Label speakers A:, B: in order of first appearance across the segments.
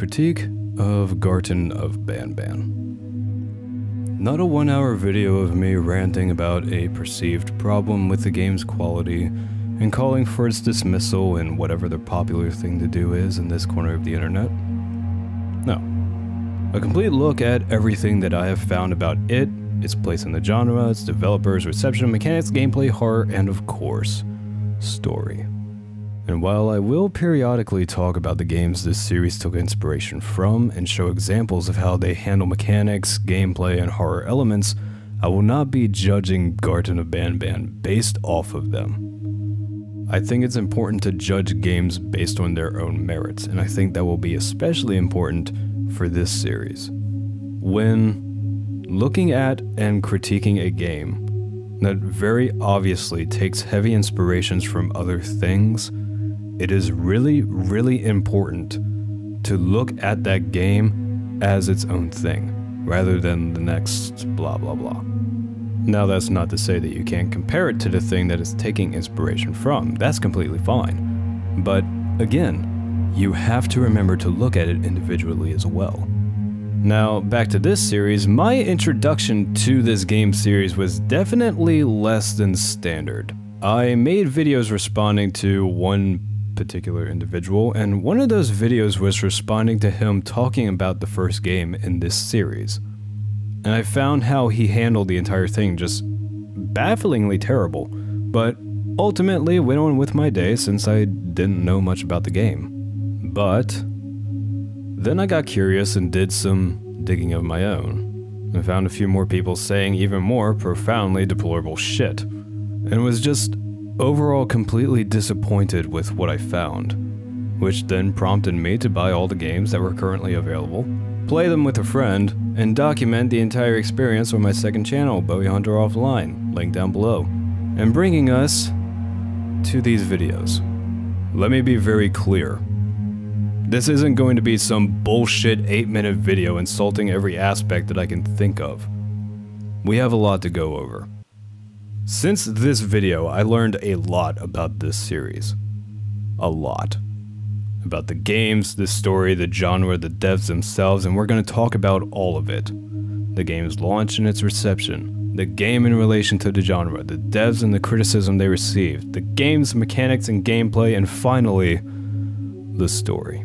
A: Critique of Garten of Banban. Not a one hour video of me ranting about a perceived problem with the game's quality and calling for its dismissal and whatever the popular thing to do is in this corner of the internet. No. A complete look at everything that I have found about it, its place in the genre, its developers, reception, mechanics, gameplay, horror, and of course, story. And while I will periodically talk about the games this series took inspiration from and show examples of how they handle mechanics, gameplay, and horror elements, I will not be judging Garten of Banban based off of them. I think it's important to judge games based on their own merits, and I think that will be especially important for this series. When looking at and critiquing a game that very obviously takes heavy inspirations from other things, it is really, really important to look at that game as its own thing, rather than the next blah blah blah. Now, that's not to say that you can't compare it to the thing that it's taking inspiration from, that's completely fine. But again, you have to remember to look at it individually as well. Now, back to this series, my introduction to this game series was definitely less than standard. I made videos responding to one particular individual, and one of those videos was responding to him talking about the first game in this series. And I found how he handled the entire thing just bafflingly terrible, but ultimately went on with my day since I didn't know much about the game. But then I got curious and did some digging of my own. I found a few more people saying even more profoundly deplorable shit, and was just overall completely disappointed with what I found, which then prompted me to buy all the games that were currently available, play them with a friend, and document the entire experience on my second channel, Bowiehunter Offline, link down below, and bringing us to these videos. Let me be very clear. This isn't going to be some bullshit 8 minute video insulting every aspect that I can think of. We have a lot to go over. Since this video, I learned a lot about this series. A lot. About the games, the story, the genre, the devs themselves, and we're going to talk about all of it. The game's launch and its reception, the game in relation to the genre, the devs and the criticism they received, the game's mechanics and gameplay, and finally, the story.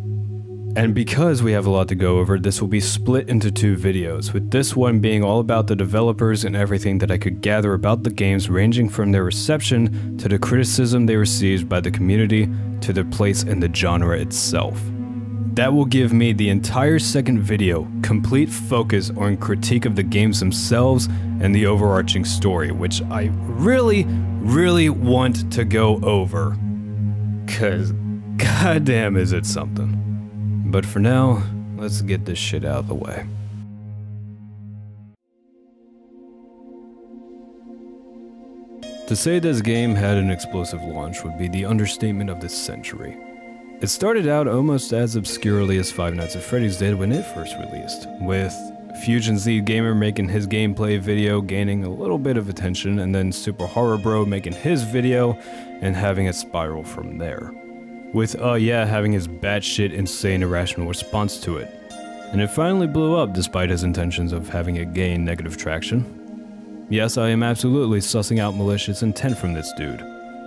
A: And because we have a lot to go over, this will be split into two videos, with this one being all about the developers and everything that I could gather about the games ranging from their reception to the criticism they received by the community to their place in the genre itself. That will give me the entire second video complete focus on critique of the games themselves and the overarching story, which I really, really want to go over. Cause goddamn is it something. But for now, let's get this shit out of the way. To say this game had an explosive launch would be the understatement of this century. It started out almost as obscurely as Five Nights at Freddy's did when it first released, with FusionZGamer making his gameplay video gaining a little bit of attention, and then SuperHorrorBro making his video and having it spiral from there with uh yeah having his batshit insane irrational response to it. And it finally blew up despite his intentions of having it gain negative traction. Yes, I am absolutely sussing out malicious intent from this dude.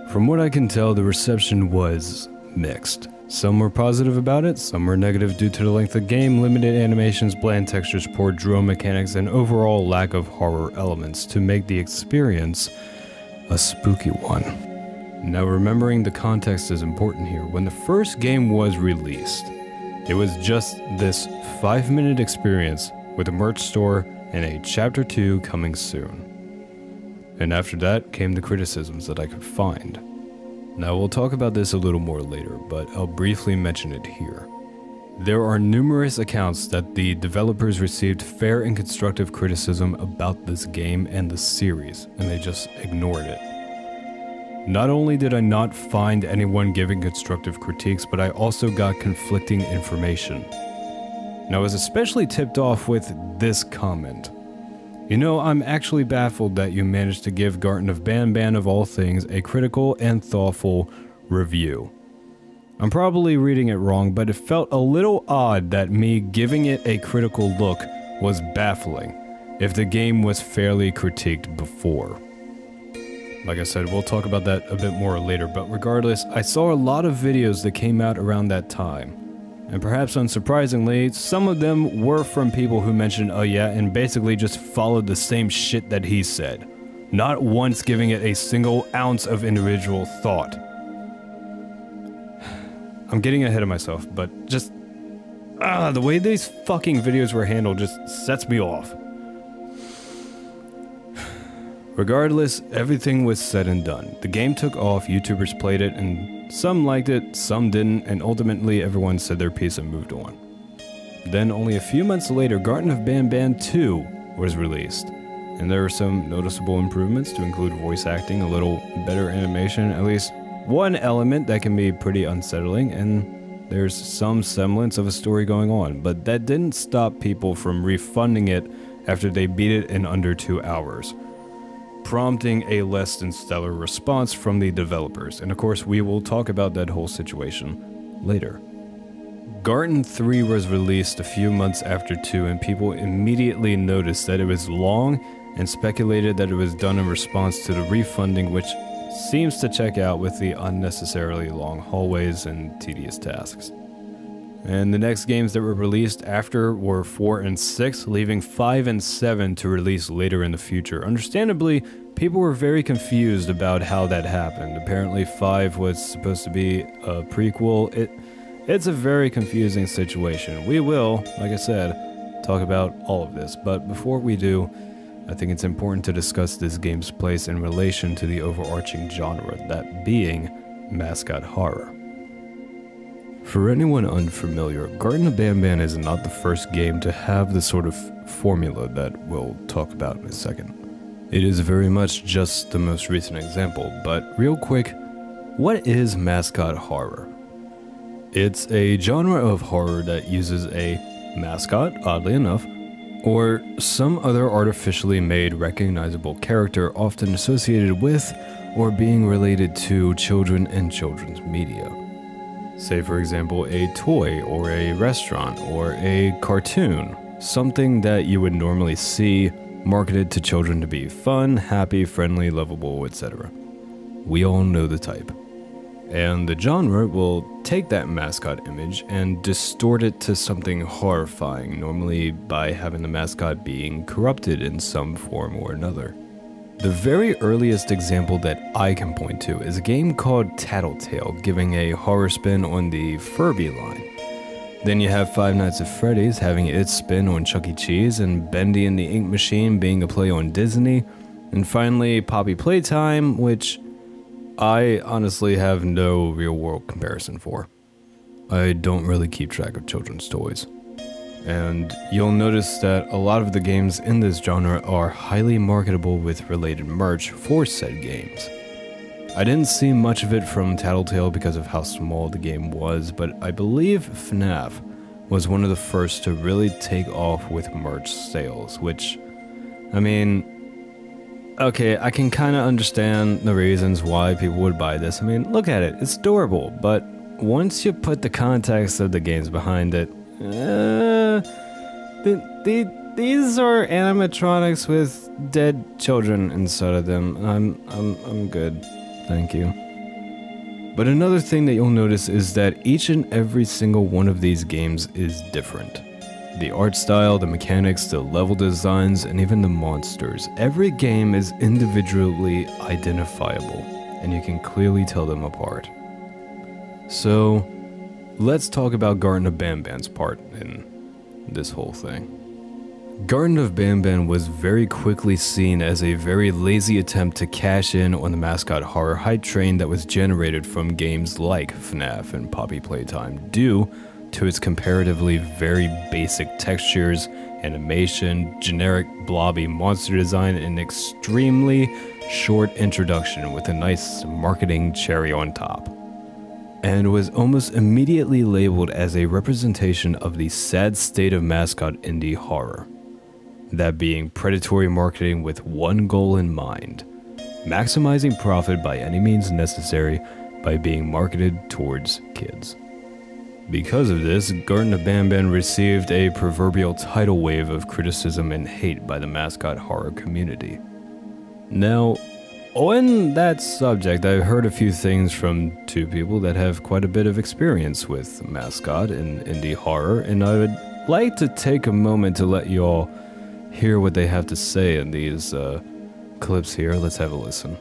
A: From what I can tell, the reception was mixed. Some were positive about it, some were negative due to the length of game, limited animations, bland textures, poor drone mechanics, and overall lack of horror elements to make the experience a spooky one. Now remembering the context is important here. When the first game was released, it was just this 5 minute experience with a merch store and a chapter 2 coming soon. And after that came the criticisms that I could find. Now we'll talk about this a little more later, but I'll briefly mention it here. There are numerous accounts that the developers received fair and constructive criticism about this game and the series, and they just ignored it. Not only did I not find anyone giving constructive critiques, but I also got conflicting information. And I was especially tipped off with this comment. You know, I'm actually baffled that you managed to give Garten of Banban of all things a critical and thoughtful review. I'm probably reading it wrong, but it felt a little odd that me giving it a critical look was baffling, if the game was fairly critiqued before. Like I said, we'll talk about that a bit more later, but regardless, I saw a lot of videos that came out around that time. And perhaps unsurprisingly, some of them were from people who mentioned oh yeah and basically just followed the same shit that he said, not once giving it a single ounce of individual thought. I'm getting ahead of myself, but just ah, the way these fucking videos were handled just sets me off. Regardless, everything was said and done. The game took off, YouTubers played it, and some liked it, some didn't, and ultimately everyone said their piece and moved on. Then, only a few months later, Garten of Banban 2 was released, and there were some noticeable improvements to include voice acting, a little better animation, at least one element that can be pretty unsettling, and there's some semblance of a story going on, but that didn't stop people from refunding it after they beat it in under two hours prompting a less than stellar response from the developers. And of course, we will talk about that whole situation later. Garten 3 was released a few months after 2, and people immediately noticed that it was long and speculated that it was done in response to the refunding, which seems to check out with the unnecessarily long hallways and tedious tasks. And the next games that were released after were 4 and 6, leaving 5 and 7 to release later in the future. Understandably, people were very confused about how that happened. Apparently 5 was supposed to be a prequel. It it's a very confusing situation. We will, like I said, talk about all of this, but before we do, I think it's important to discuss this game's place in relation to the overarching genre, that being mascot horror. For anyone unfamiliar, Garten of Banban is not the first game to have the sort of formula that we'll talk about in a second. It is very much just the most recent example, but real quick, what is mascot horror? It's a genre of horror that uses a mascot, oddly enough, or some other artificially made recognizable character often associated with or being related to children and children's media. Say, for example, a toy or a restaurant or a cartoon, something that you would normally see marketed to children to be fun, happy, friendly, lovable, etc. We all know the type. And the genre will take that mascot image and distort it to something horrifying, normally by having the mascot being corrupted in some form or another. The very earliest example that I can point to is a game called Tattletale, giving a horror spin on the Furby line. Then you have Five Nights at Freddy's having its spin on Chuck E. Cheese, and Bendy and the Ink Machine being a play on Disney, and finally Poppy Playtime, which I honestly have no real world comparison for. I don't really keep track of children's toys and you'll notice that a lot of the games in this genre are highly marketable with related merch for said games. I didn't see much of it from Tattletale because of how small the game was, but I believe FNAF was one of the first to really take off with merch sales, which, I mean, okay, I can kind of understand the reasons why people would buy this. I mean, look at it, it's adorable, but once you put the context of the games behind it, uh, the, the, these are animatronics with dead children inside of them. I'm, I'm, I'm good. Thank you. But another thing that you'll notice is that each and every single one of these games is different. The art style, the mechanics, the level designs, and even the monsters. Every game is individually identifiable, and you can clearly tell them apart. So, Let's talk about Garten of Banban's part in this whole thing. Garten of Banban was very quickly seen as a very lazy attempt to cash in on the mascot horror hype train that was generated from games like FNAF and Poppy Playtime due to its comparatively very basic textures, animation, generic blobby monster design, and extremely short introduction with a nice marketing cherry on top and was almost immediately labeled as a representation of the sad state of mascot indie horror. That being predatory marketing with one goal in mind maximizing profit by any means necessary by being marketed towards kids. Because of this, Garten of Banban received a proverbial tidal wave of criticism and hate by the mascot horror community. Now, on that subject, I've heard a few things from two people that have quite a bit of experience with mascot and indie horror, and I would like to take a moment to let y'all hear what they have to say in these uh, clips here. Let's have a listen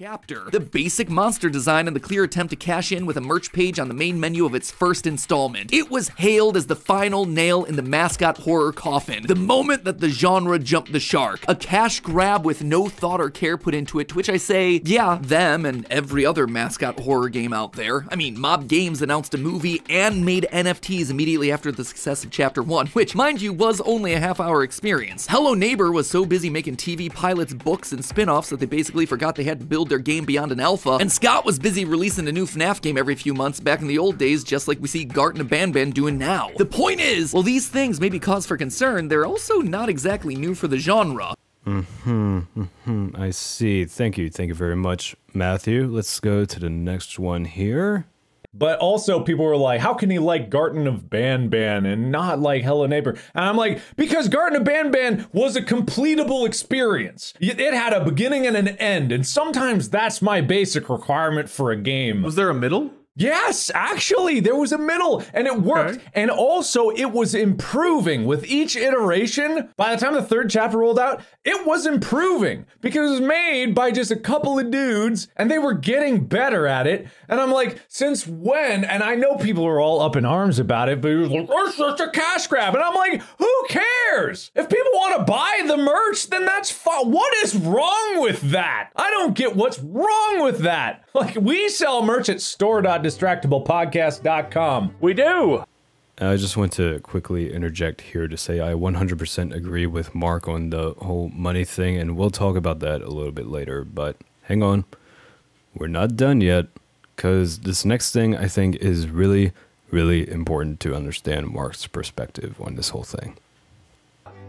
B: chapter. The basic monster design and the clear attempt to cash in with a merch page on the main menu of its first installment. It was hailed as the final nail in the mascot horror coffin. The moment that the genre jumped the shark. A cash grab with no thought or care put into it, to which I say, yeah, them and every other mascot horror game out there. I mean, Mob Games announced a movie and made NFTs immediately after the success of Chapter 1, which, mind you, was only a half hour experience. Hello Neighbor was so busy making TV pilots, books, and spin offs that they basically forgot they had to build their game beyond an alpha, and Scott was busy releasing a new FNAF game every few months back in the old days, just like we see Garten of Banban doing now. The point is, while these things may be cause for concern, they're also not exactly new for the genre.
A: Mm-hmm, mm-hmm, I see. Thank you, thank you very much, Matthew. Let's go to the next one here.
C: But also, people were like, how can he like Garten of Banban and not like Hello Neighbor? And I'm like, because Garten of Banban was a completable experience. It had a beginning and an end. And sometimes that's my basic requirement for a game.
D: Was there a middle?
C: Yes, actually, there was a middle and it worked. Okay. And also, it was improving with each iteration. By the time the third chapter rolled out, it was improving because it was made by just a couple of dudes and they were getting better at it. And I'm like, since when? And I know people are all up in arms about it, but it was like, oh, it's just a cash grab. And I'm like, who cares? If people want to buy the merch, then that's fine. What is wrong with that? I don't get what's wrong with that. Like, we sell merch at store.com distractiblepodcast.com.
D: We do.
A: I just want to quickly interject here to say I 100% agree with Mark on the whole money thing, and we'll talk about that a little bit later. But hang on, we're not done yet, because this next thing I think is really, really important to understand Mark's perspective on this whole thing.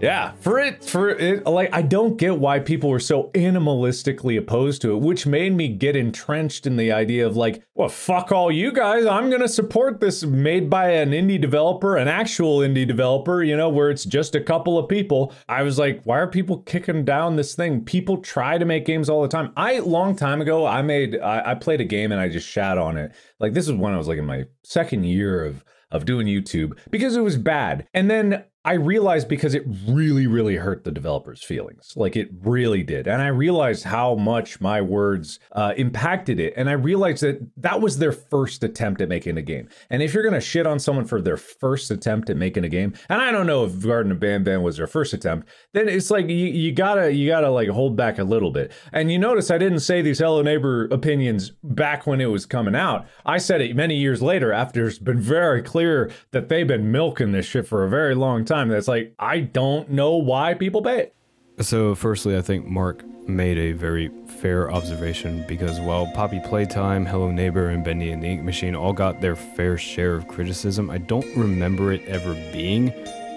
C: Yeah, for it, for it, like, I don't get why people were so animalistically opposed to it, which made me get entrenched in the idea of, like, well, fuck all you guys. I'm going to support this made by an indie developer, an actual indie developer, you know, where it's just a couple of people. I was like, why are people kicking down this thing? People try to make games all the time. I, long time ago, I made, I, I played a game and I just shat on it. Like, this is when I was like in my second year of, of doing YouTube because it was bad. And then I realized because it really, really hurt the developers' feelings. Like it really did. And I realized how much my words uh, impacted it. And I realized that that was their first attempt at making a game. And if you're going to shit on someone for their first attempt at making a game, and I don't know if Garten of Banban was their first attempt, then it's like you, you gotta, you gotta like hold back a little bit. And you notice I didn't say these Hello Neighbor opinions back when it was coming out. I said it many years later after it's been very clear that they've been milking this shit for a very long time time that's like I don't know why people pay it.
A: So, firstly, I think Mark made a very fair observation because while Poppy Playtime, Hello Neighbor, and Bendy and the Ink Machine all got their fair share of criticism, I don't remember it ever being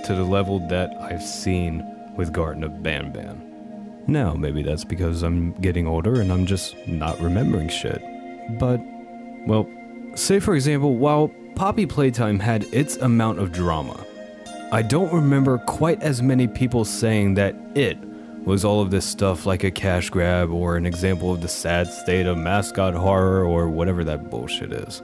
A: to the level that I've seen with Garten of Banban. Now, maybe that's because I'm getting older and I'm just not remembering shit. But, well, say for example, while Poppy Playtime had its amount of drama, I don't remember quite as many people saying that it was all of this stuff like a cash grab or an example of the sad state of mascot horror or whatever that bullshit is.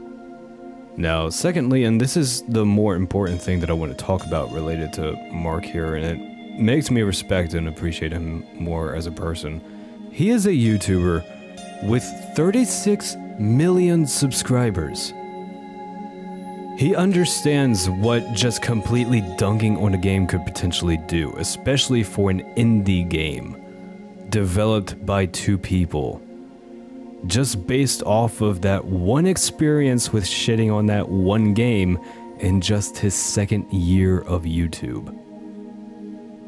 A: Now, secondly, and this is the more important thing that I want to talk about related to Mark here, and it makes me respect and appreciate him more as a person. He is a YouTuber with 36 million subscribers. He understands what just completely dunking on a game could potentially do, especially for an indie game developed by two people. Just based off of that one experience with shitting on that one game in just his second year of YouTube.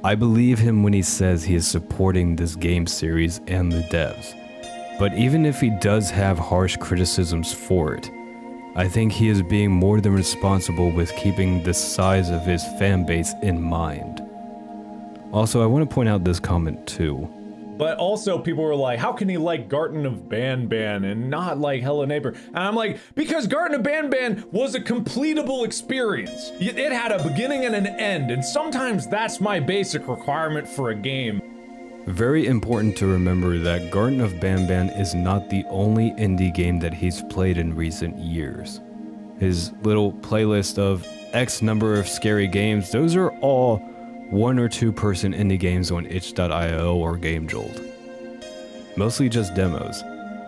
A: I believe him when he says he is supporting this game series and the devs. But even if he does have harsh criticisms for it, I think he is being more than responsible with keeping the size of his fan base in mind. Also, I want to point out this comment too.
C: But also people were like, how can he like Garten of Banban and not like Hello Neighbor? And I'm like, because Garten of Banban was a completable experience. It had a beginning and an end, and sometimes that's my basic requirement for a game.
A: Very important to remember that Garten of Banban is not the only indie game that he's played in recent years. His little playlist of X number of scary games, those are all one or two person indie games on itch.io or GameJolt. Mostly just demos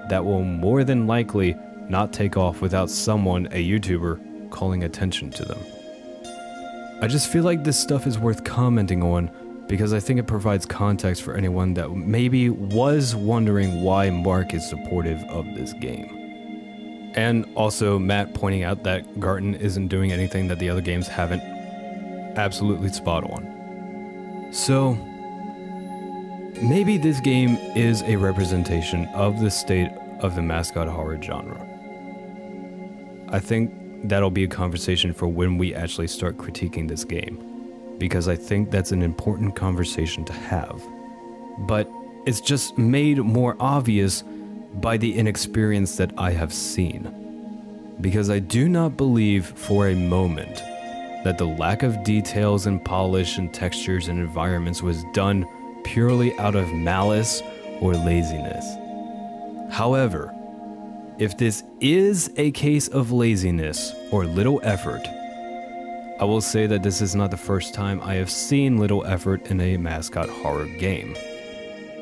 A: that will more than likely not take off without someone, a YouTuber, calling attention to them. I just feel like this stuff is worth commenting on because I think it provides context for anyone that maybe was wondering why Mark is supportive of this game. And also Matt pointing out that Garten isn't doing anything that the other games haven't. Absolutely spot on. So, maybe this game is a representation of the state of the mascot horror genre. I think that'll be a conversation for when we actually start critiquing this game, because I think that's an important conversation to have. But it's just made more obvious by the inexperience that I have seen. Because I do not believe for a moment that the lack of details and polish and textures and environments was done purely out of malice or laziness. However, if this is a case of laziness or little effort, I will say that this is not the first time I have seen little effort in a mascot horror game.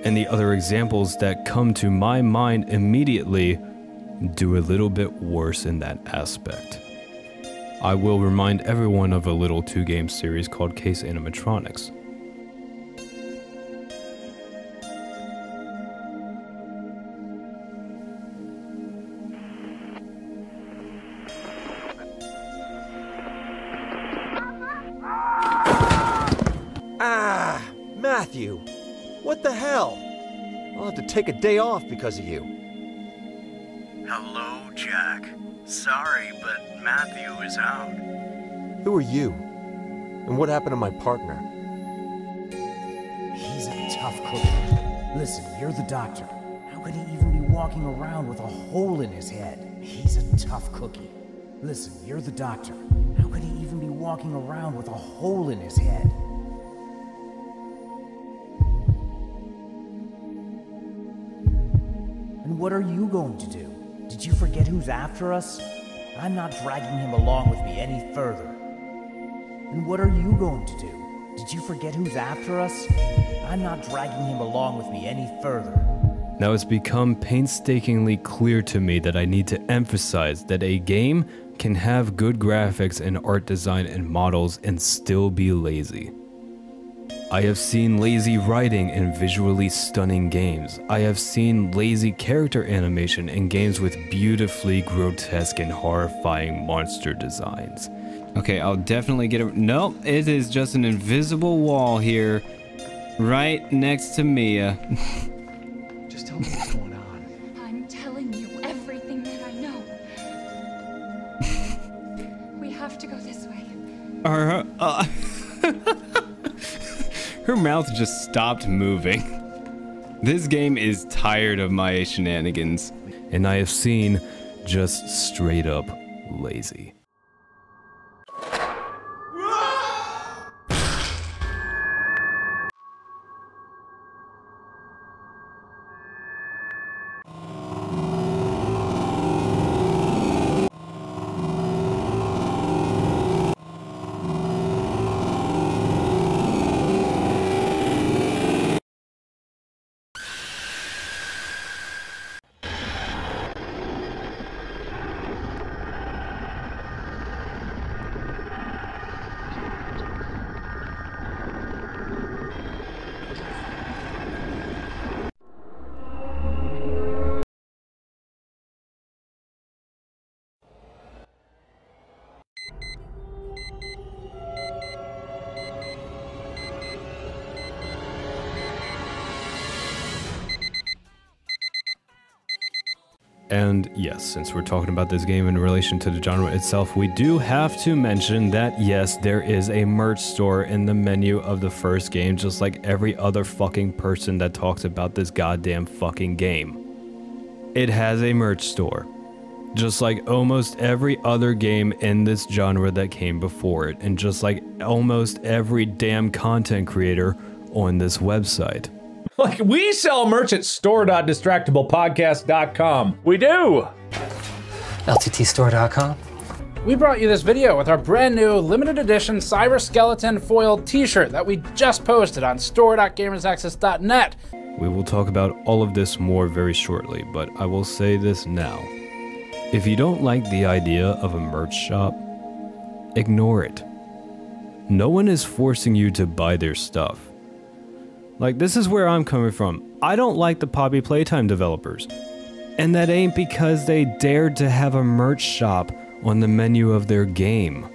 A: And the other examples that come to my mind immediately do a little bit worse in that aspect. I will remind everyone of a little two game series called Case Animatronics.
D: Matthew. What the hell? I'll have to take a day off because of you.
E: Hello, Jack. Sorry, but Matthew is out.
D: Who are you? And what happened to my partner?
F: He's a tough cookie. Listen, you're the doctor. How could he even be walking around with a hole in his head? He's a tough cookie. Listen, you're the doctor. How could he even be walking around with a hole in his head? What are you going to do? Did you forget who's after us? I'm not dragging him along with me any further. And what are you going to do? Did you forget who's after us? I'm not dragging him along with me any further.
A: Now it's become painstakingly clear to me that I need to emphasize that a game can have good graphics and art design and models and still be lazy. I have seen lazy writing in visually stunning games. I have seen lazy character animation in games with beautifully grotesque and horrifying monster designs. Okay, I'll definitely get it. Nope, it is just an invisible wall here, right next to Mia.
G: Just tell me what's going on.
H: I'm telling you everything that I know. we have to go this way.
A: Her, uh, her mouth just stopped moving. This game is tired of my shenanigans, and I have seen just straight up lazy. And yes, since we're talking about this game in relation to the genre itself, we do have to mention that yes, there is a merch store in the menu of the first game, just like every other fucking person that talks about this goddamn fucking game. It has a merch store. Just like almost every other game in this genre that came before it, and just like almost every damn content creator on this website.
C: Like, we sell merch at store.distractiblepodcast.com.
I: We do!
J: LTTstore.com.
K: We brought you this video with our brand new limited edition Cyber Skeleton foiled t-shirt that we just posted on store.gamersnexus.net.
A: We will talk about all of this more very shortly, but I will say this now. If you don't like the idea of a merch shop, ignore it. No one is forcing you to buy their stuff. Like, this is where I'm coming from. I don't like the Poppy Playtime developers. And that ain't because they dared to have a merch shop on the menu of their game.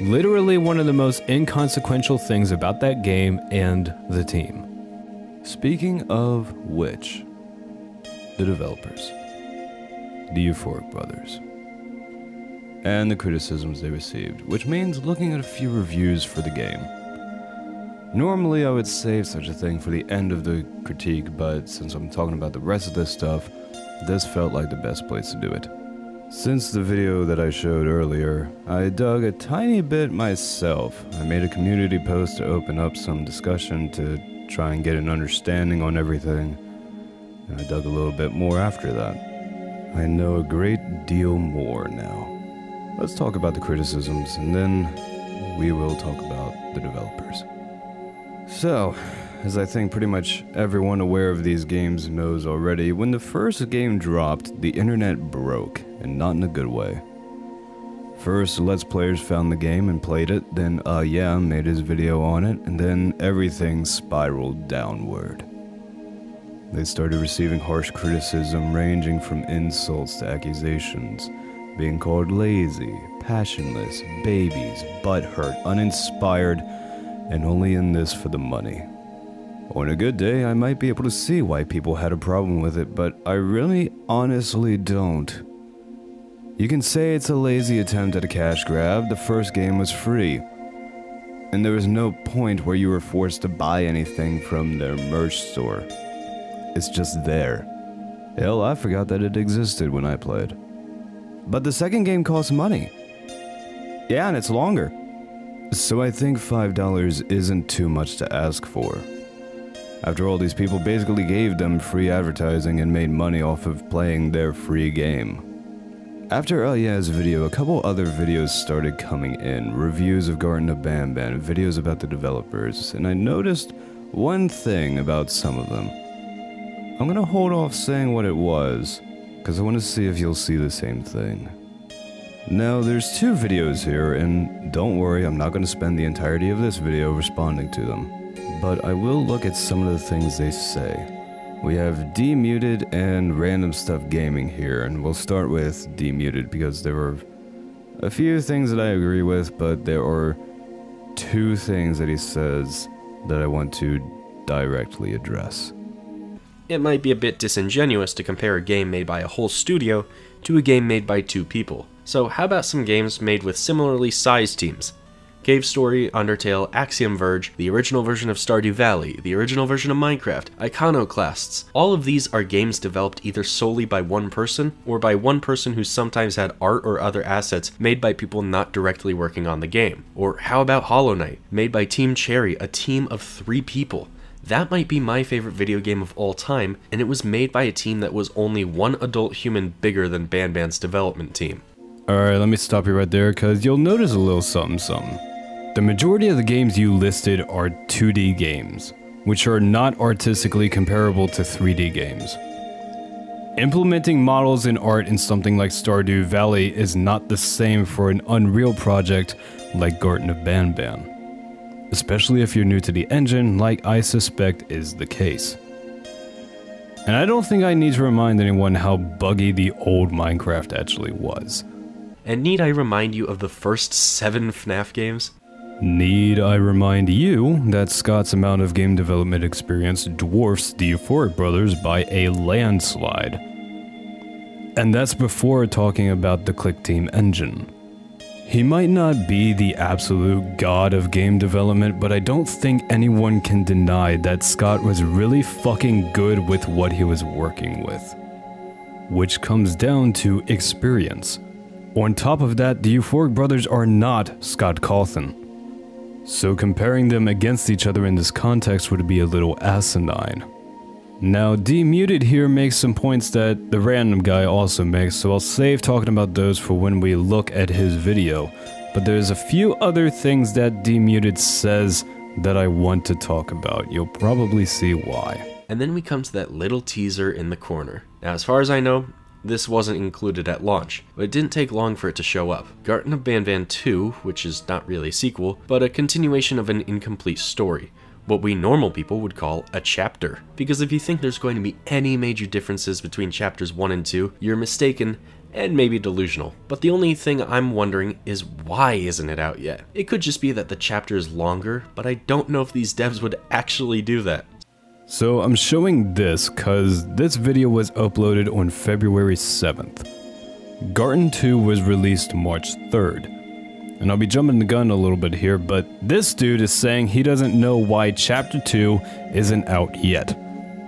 A: Literally one of the most inconsequential things about that game and the team. Speaking of which, the developers, the Euphoric Brothers, and the criticisms they received, which means looking at a few reviews for the game. Normally, I would save such a thing for the end of the critique, but since I'm talking about the rest of this stuff, this felt like the best place to do it. Since the video that I showed earlier, I dug a tiny bit myself. I made a community post to open up some discussion to try and get an understanding on everything, and I dug a little bit more after that. I know a great deal more now. Let's talk about the criticisms, and then we will talk about the developers. So, as I think pretty much everyone aware of these games knows already, when the first game dropped, the internet broke, and not in a good way. First, Let's Players found the game and played it, then Uh Yeah made his video on it, and then everything spiraled downward. They started receiving harsh criticism ranging from insults to accusations, being called lazy, passionless, babies, butthurt, uninspired, and only in this for the money. On a good day, I might be able to see why people had a problem with it, but I really honestly don't. You can say it's a lazy attempt at a cash grab, the first game was free. And there was no point where you were forced to buy anything from their merch store. It's just there. Hell, I forgot that it existed when I played. But the second game costs money. Yeah, and it's longer. So I think $5 isn't too much to ask for. After all, these people basically gave them free advertising and made money off of playing their free game. After Elia's video, a couple other videos started coming in. Reviews of Garten of Banban, videos about the developers, and I noticed one thing about some of them. I'm gonna hold off saying what it was, because I want to see if you'll see the same thing. Now, there's two videos here, and don't worry, I'm not going to spend the entirety of this video responding to them. But I will look at some of the things they say. We have DMuted and RandomStuffGaming here, and we'll start with DMuted because there were a few things that I agree with, but there are two things that he says that I want to directly address.
L: It might be a bit disingenuous to compare a game made by a whole studio to a game made by two people. So how about some games made with similarly sized teams? Cave Story, Undertale, Axiom Verge, the original version of Stardew Valley, the original version of Minecraft, Iconoclasts. All of these are games developed either solely by one person, or by one person who sometimes had art or other assets made by people not directly working on the game. Or how about Hollow Knight, made by Team Cherry, a team of three people. That might be my favorite video game of all time, and it was made by a team that was only one adult human bigger than Banban's development team.
A: Alright, let me stop you right there, because you'll notice a little something something. The majority of the games you listed are 2D games, which are not artistically comparable to 3D games. Implementing models in art in something like Stardew Valley is not the same for an Unreal project like Garten of Banban. Especially if you're new to the engine, like I suspect is the case. And I don't think I need to remind anyone how buggy the old Minecraft actually was.
L: And need I remind you of the first seven FNAF games?
A: Need I remind you that Scott's amount of game development experience dwarfs the Euphoric Brothers by a landslide. And that's before talking about the Clickteam engine. He might not be the absolute god of game development, but I don't think anyone can deny that Scott was really fucking good with what he was working with. Which comes down to experience. On top of that, the Euphoric brothers are not Scott Cawthon. So comparing them against each other in this context would be a little asinine. Now, DMuted here makes some points that the random guy also makes, so I'll save talking about those for when we look at his video. But there's a few other things that DMuted says that I want to talk about. You'll probably see why.
L: And then we come to that little teaser in the corner. Now, as far as I know, this wasn't included at launch, but it didn't take long for it to show up. Garten of Banban 2, which is not really a sequel, but a continuation of an incomplete story what we normal people would call a chapter. Because if you think there's going to be any major differences between chapters 1 and 2, you're mistaken and maybe delusional. But the only thing I'm wondering is why isn't it out yet? It could just be that the chapter is longer, but I don't know if these devs would actually do that.
A: So I'm showing this cause this video was uploaded on February 7th. Garten 2 was released March 3rd. And I'll be jumping the gun a little bit here, but this dude is saying he doesn't know why Chapter 2 isn't out yet.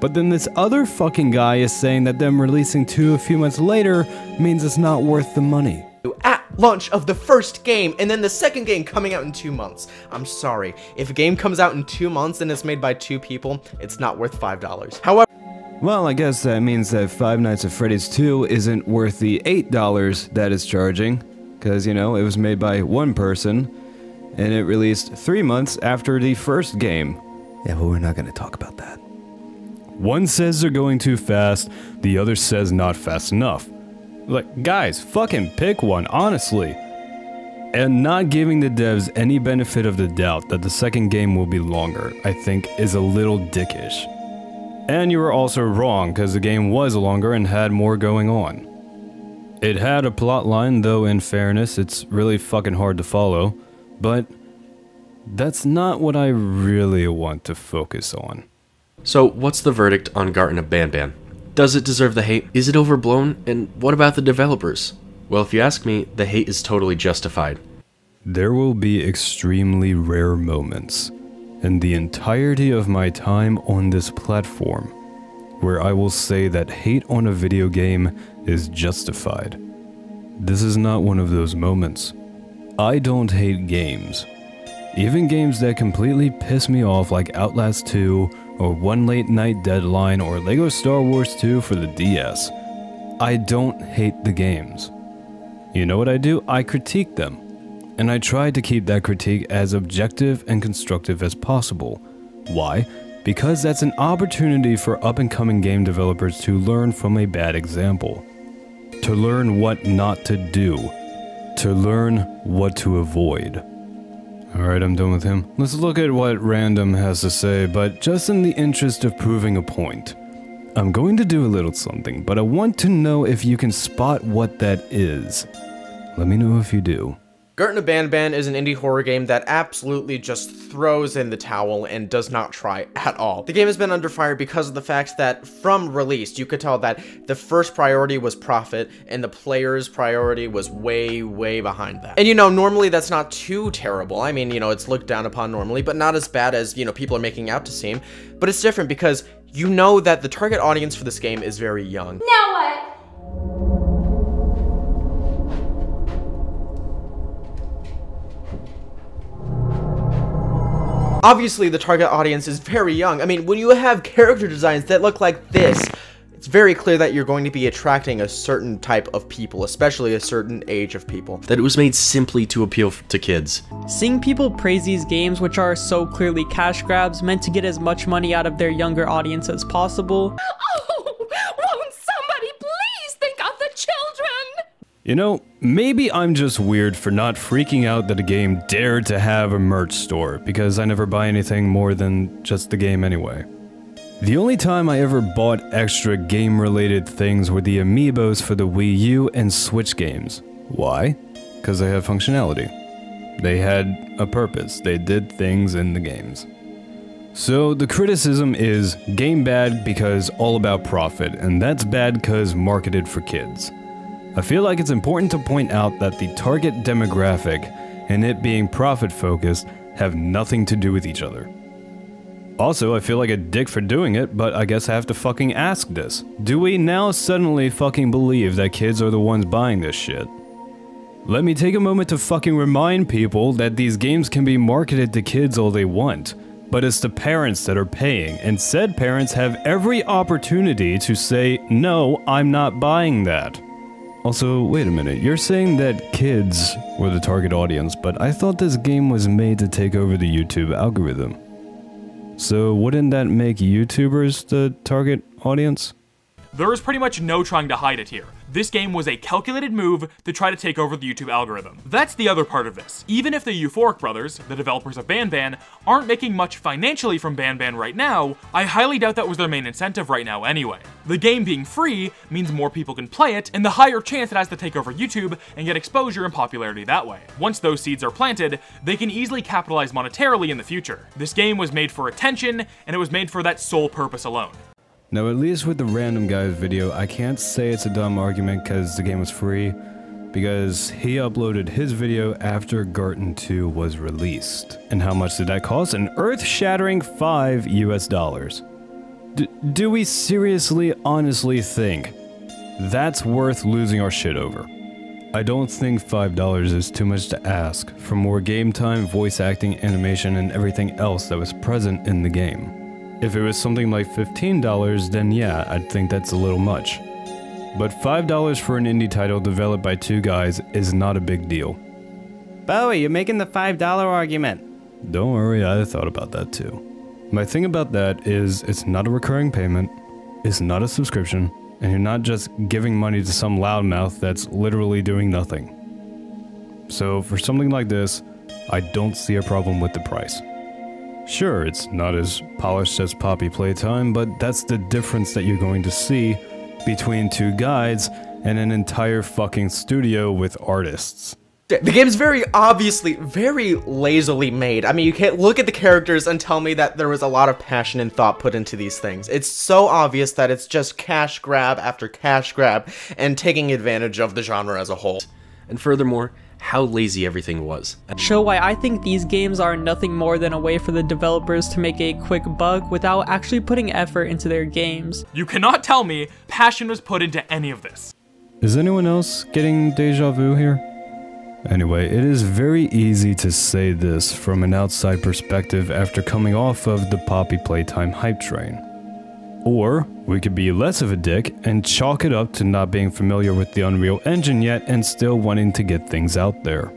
A: But then this other fucking guy is saying that them releasing 2 a few months later means it's not worth the money.
I: At launch of the first game, and then the second game coming out in two months. I'm sorry, if a game comes out in two months and it's made by two people, it's not worth $5. However,
A: well, I guess that means that Five Nights at Freddy's 2 isn't worth the $8 that it's charging because, you know, it was made by one person, and it released three months after the first game. Yeah, but we're not going to talk about that. One says they're going too fast, the other says not fast enough. Like, guys, fucking pick one, honestly. And not giving the devs any benefit of the doubt that the second game will be longer, I think, is a little dickish. And you were also wrong, because the game was longer and had more going on. It had a plot line, though in fairness, it's really fucking hard to follow, but that's not what I really want to focus on.
L: So, what's the verdict on Garten of Banban? Does it deserve the hate? Is it overblown? And what about the developers? Well, if you ask me, the hate is totally justified.
A: There will be extremely rare moments in the entirety of my time on this platform where I will say that hate on a video game is justified. This is not one of those moments. I don't hate games. Even games that completely piss me off like Outlast 2 or One Late Night Deadline or LEGO Star Wars 2 for the DS. I don't hate the games. You know what I do? I critique them. And I try to keep that critique as objective and constructive as possible. Why? Because that's an opportunity for up and coming game developers to learn from a bad example to learn what not to do, to learn what to avoid. Alright, I'm done with him. Let's look at what Random has to say, but just in the interest of proving a point. I'm going to do a little something, but I want to know if you can spot what that is. Let me know if you do.
I: Garten of Banban is an indie horror game that absolutely just throws in the towel and does not try at all. The game has been under fire because of the fact that from release, you could tell that the first priority was profit and the player's priority was way, way behind that. And you know, normally that's not too terrible. I mean, you know, it's looked down upon normally, but not as bad as, you know, people are making out to seem. But it's different because you know that the target audience for this game is very young.
H: Now what?
I: Obviously, the target audience is very young. I mean, when you have character designs that look like this, it's very clear that you're going to be attracting a certain type of people, especially a certain age of people.
L: That it was made simply to appeal to kids.
J: Seeing people praise these games, which are so clearly cash grabs, meant to get as much money out of their younger audience as possible.
H: Oh, won't somebody please think of the children?
A: You know, maybe I'm just weird for not freaking out that a game dared to have a merch store, because I never buy anything more than just the game anyway. The only time I ever bought extra game-related things were the amiibos for the Wii U and Switch games. Why? Because they had functionality. They had a purpose, they did things in the games. So the criticism is game bad because all about profit, and that's bad because marketed for kids. I feel like it's important to point out that the target demographic and it being profit focused have nothing to do with each other. Also, I feel like a dick for doing it, but I guess I have to fucking ask this. Do we now suddenly fucking believe that kids are the ones buying this shit? Let me take a moment to fucking remind people that these games can be marketed to kids all they want, but it's the parents that are paying, and said parents have every opportunity to say, no, I'm not buying that. Also, wait a minute, you're saying that kids were the target audience, but I thought this game was made to take over the YouTube algorithm. So wouldn't that make YouTubers the target audience?
M: There is pretty much no trying to hide it here. This game was a calculated move to try to take over the YouTube algorithm. That's the other part of this. Even if the Euphoric brothers, the developers of Banban, aren't making much financially from Banban right now, I highly doubt that was their main incentive right now anyway. The game being free means more people can play it, and the higher chance it has to take over YouTube and get exposure and popularity that way. Once those seeds are planted, they can easily capitalize monetarily in the future. This game was made for attention, and it was made for that sole purpose alone.
A: Now at least with the random guy's video, I can't say it's a dumb argument because the game was free, because he uploaded his video after Garten 2 was released. And how much did that cost? An earth-shattering 5 US dollars. D do we seriously, honestly think that's worth losing our shit over? I don't think $5 is too much to ask for more game time, voice acting, animation, and everything else that was present in the game. If it was something like $15, then yeah, I'd think that's a little much. But $5 for an indie title developed by two guys is not a big deal.
N: Bowie, you're making the $5 argument.
A: Don't worry, I thought about that too. My thing about that is it's not a recurring payment, it's not a subscription, and you're not just giving money to some loudmouth that's literally doing nothing. So for something like this, I don't see a problem with the price. Sure, it's not as polished as Poppy Playtime, but that's the difference that you're going to see between two guides and an entire fucking studio with artists.
I: The game's very obviously, very lazily made. I mean, you can't look at the characters and tell me that there was a lot of passion and thought put into these things. It's so obvious that it's just cash grab after cash grab and taking advantage of the genre as a whole.
L: And furthermore, how lazy everything was.
J: Show why I think these games are nothing more than a way for the developers to make a quick buck without actually putting effort into their games.
M: You cannot tell me passion was put into any of this.
A: Is anyone else getting deja vu here? Anyway, it is very easy to say this from an outside perspective after coming off of the Poppy Playtime hype train. Or, we could be less of a dick and chalk it up to not being familiar with the Unreal Engine yet and still wanting to get things out there.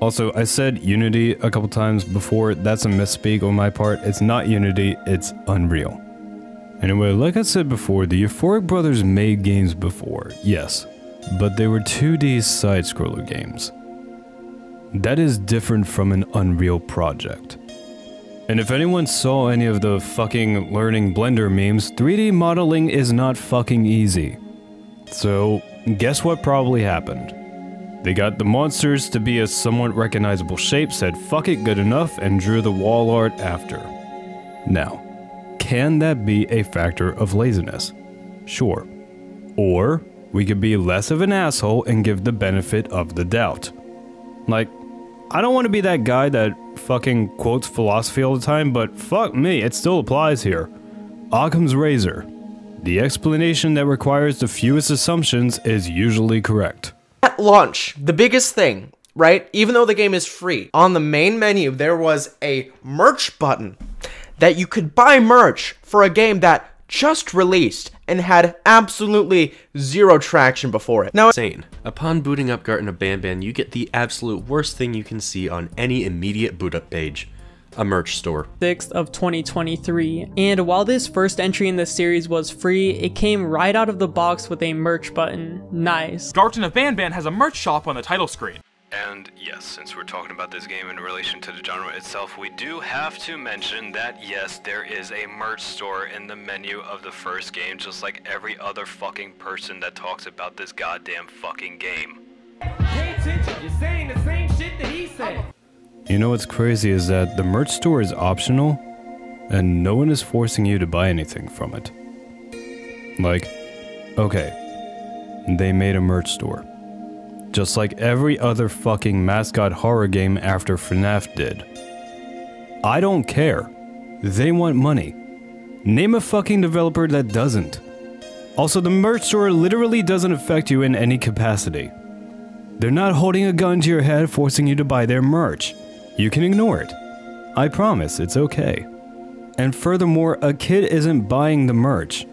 A: Also, I said Unity a couple times before, that's a misspeak on my part. It's not Unity, it's Unreal. Anyway, like I said before, the Euphoric Brothers made games before, yes, but they were 2D side-scroller games. That is different from an Unreal project. And if anyone saw any of the fucking learning Blender memes, 3D modeling is not fucking easy. So, guess what probably happened? They got the monsters to be a somewhat recognizable shape, said fuck it good enough, and drew the wall art after. Now, can that be a factor of laziness? Sure. Or, we could be less of an asshole and give the benefit of the doubt. Like, I don't want to be that guy that fucking quotes philosophy all the time, but fuck me, it still applies here. Occam's razor. The explanation that requires the fewest assumptions is usually correct.
I: At launch, the biggest thing, right? Even though the game is free, on the main menu there was a merch button that you could buy merch for a game that just released and had absolutely zero traction before it.
L: Now, insane. Upon booting up Garten of Banban, you get the absolute worst thing you can see on any immediate boot up page. A merch store.
J: 6th of 2023. And while this first entry in the series was free, it came right out of the box with a merch button. Nice.
M: Garten of Banban has a merch shop on the title screen.
A: And yes, since we're talking about this game in relation to the genre itself, we do have to mention that yes, there is a merch store in the menu of the first game, just like every other fucking person that talks about this goddamn fucking game. Pay attention, you're saying the same shit that he said. You know what's crazy is that the merch store is optional, and no one is forcing you to buy anything from it. Like, okay, they made a merch store. Just like every other fucking mascot horror game after FNAF did. I don't care. They want money. Name a fucking developer that doesn't. Also, the merch store literally doesn't affect you in any capacity. They're not holding a gun to your head forcing you to buy their merch. You can ignore it. I promise, it's okay. And furthermore, a kid isn't buying the merch.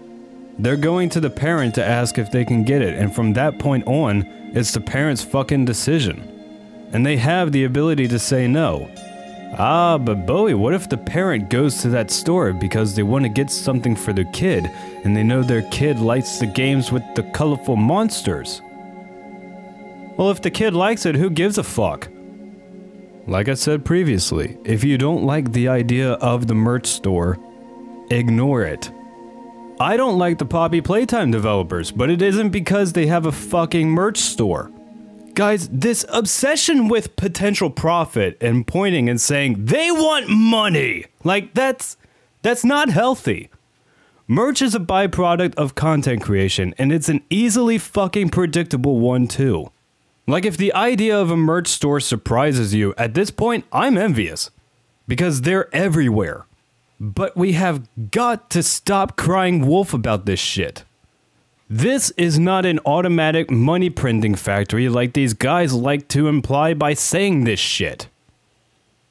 A: They're going to the parent to ask if they can get it, and from that point on, it's the parent's fucking decision. And they have the ability to say no. Ah, but Bowie, what if the parent goes to that store because they want to get something for their kid, and they know their kid likes the games with the colorful monsters? Well, if the kid likes it, who gives a fuck? Like I said previously, if you don't like the idea of the merch store, ignore it. I don't like the Poppy Playtime developers, but it isn't because they have a fucking merch store. Guys, this obsession with potential profit and pointing and saying they want money, like that's that's not healthy. Merch is a byproduct of content creation and it's an easily fucking predictable one too. Like if the idea of a merch store surprises you, at this point I'm envious because they're everywhere. But we have got to stop crying wolf about this shit. This is not an automatic money printing factory like these guys like to imply by saying this shit.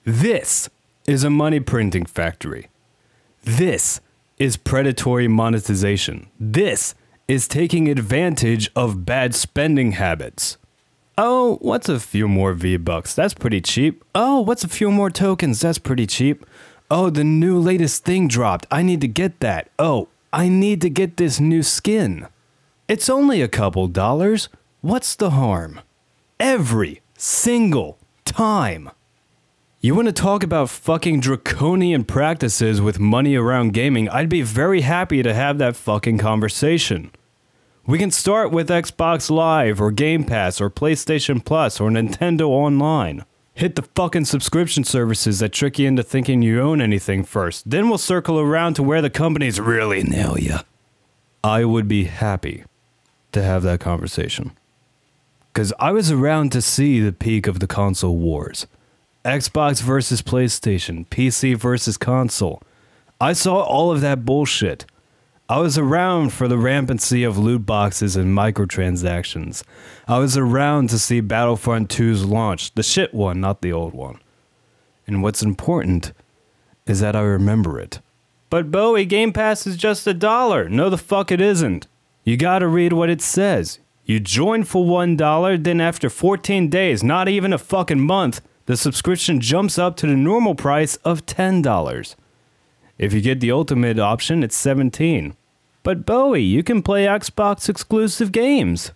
A: This is a money printing factory. This is predatory monetization. This is taking advantage of bad spending habits. Oh, what's a few more V-Bucks? That's pretty cheap. Oh, what's a few more tokens? That's pretty cheap. Oh, the new latest thing dropped. I need to get that. Oh, I need to get this new skin. It's only a couple dollars. What's the harm? Every single time. You want to talk about fucking draconian practices with money around gaming? I'd be very happy to have that fucking conversation. We can start with Xbox Live or Game Pass or PlayStation Plus or Nintendo Online. Hit the fucking subscription services that trick you into thinking you own anything first. Then we'll circle around to where the companies really nail you. I would be happy to have that conversation. Because I was around to see the peak of the console wars Xbox versus PlayStation, PC versus console. I saw all of that bullshit. I was around for the rampancy of loot boxes and microtransactions. I was around to see Battlefront 2's launch, the shit one, not the old one. And what's important is that I remember it. But Bowie, Game Pass is just a dollar. No, the fuck it isn't. You gotta read what it says. You join for one dollar, then after 14 days, not even a fucking month, the subscription jumps up to the normal price of $10. If you get the ultimate option, it's 17. But Bowie, you can play Xbox exclusive games.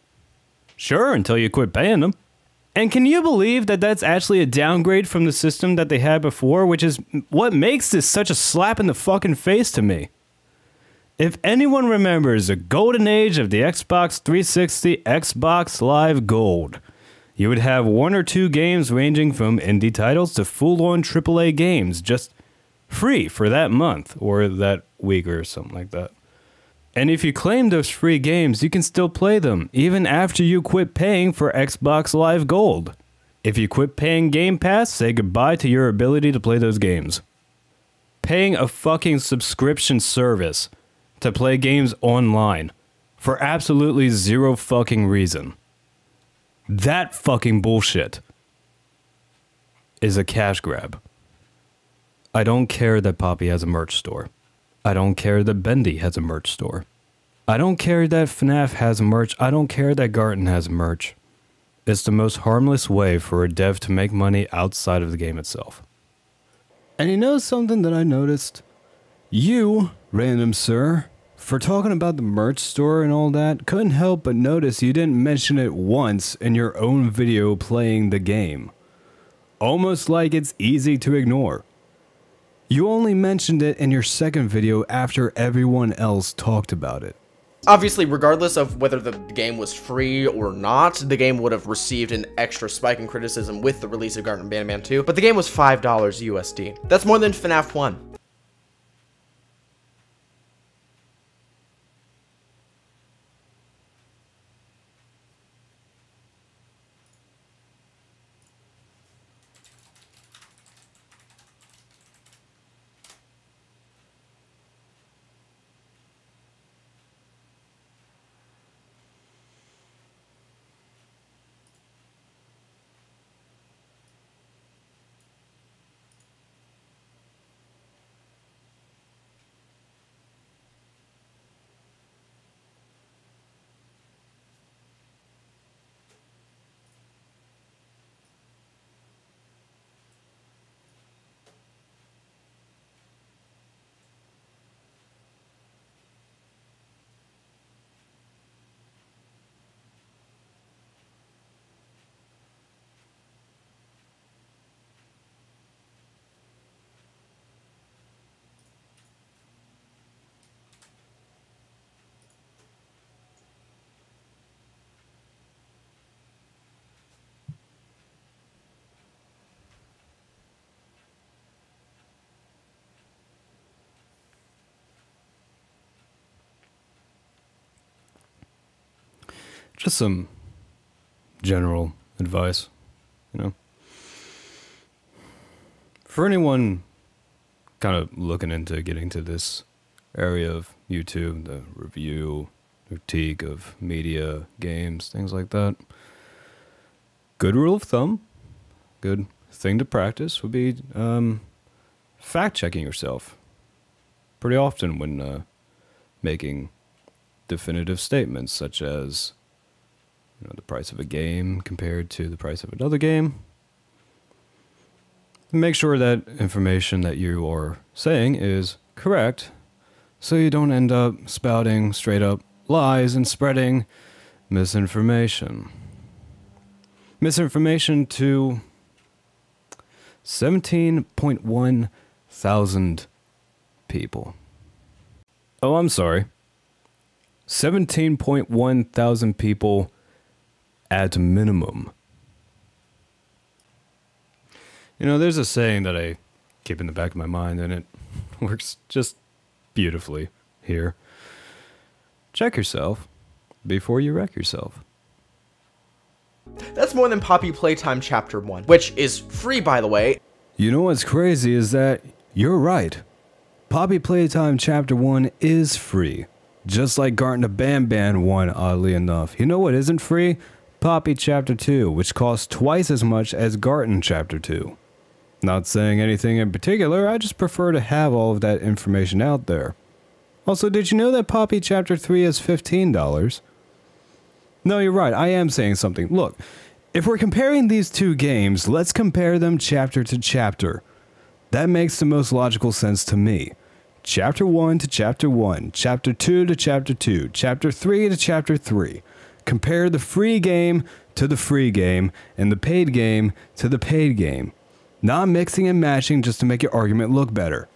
A: Sure, until you quit paying them. And can you believe that that's actually a downgrade from the system that they had before, which is what makes this such a slap in the fucking face to me? If anyone remembers the golden age of the Xbox 360 Xbox Live Gold, you would have one or two games ranging from indie titles to full on AAA games just free for that month or that week or something like that. And if you claim those free games, you can still play them, even after you quit paying for Xbox Live Gold. If you quit paying Game Pass, say goodbye to your ability to play those games. Paying a fucking subscription service to play games online for absolutely zero fucking reason. That fucking bullshit is a cash grab. I don't care that Poppy has a merch store. I don't care that Bendy has a merch store. I don't care that FNAF has merch. I don't care that Garten has merch. It's the most harmless way for a dev to make money outside of the game itself. And you know something that I noticed? You, random sir, for talking about the merch store and all that, couldn't help but notice you didn't mention it once in your own video playing the game. Almost like it's easy to ignore. You only mentioned it in your second video after everyone else talked about it.
I: Obviously, regardless of whether the game was free or not, the game would have received an extra spike in criticism with the release of Garten of Banban 2, but the game was $5 USD. That's more than FNAF 1.
A: Just some general advice, you know. For anyone kind of looking into getting to this area of YouTube, the review, critique of media, games, things like that. Good rule of thumb, good thing to practice would be um, fact checking yourself pretty often when uh, making definitive statements, such as you know, the price of a game compared to the price of another game. Make sure that information that you are saying is correct so you don't end up spouting straight up lies and spreading misinformation. Misinformation to 17.1 thousand people. Oh, I'm sorry. 17.1 thousand people at minimum. You know, there's a saying that I keep in the back of my mind, and it works just beautifully here. Check yourself before you wreck yourself.
I: That's more than Poppy Playtime Chapter 1, which is free, by the way.
A: You know what's crazy is that you're right. Poppy Playtime Chapter 1 is free. Just like Garten of Banban 1, oddly enough. You know what isn't free? Poppy Chapter 2, which costs twice as much as Garten Chapter 2. Not saying anything in particular, I just prefer to have all of that information out there. Also, did you know that Poppy Chapter 3 is $15? No, you're right, I am saying something. Look, if we're comparing these two games, let's compare them chapter to chapter. That makes the most logical sense to me. Chapter 1 to Chapter 1, Chapter 2 to Chapter 2, Chapter 3 to Chapter 3. Compare the free game to the free game, and the paid game to the paid game. Not mixing and matching just to make your argument look better.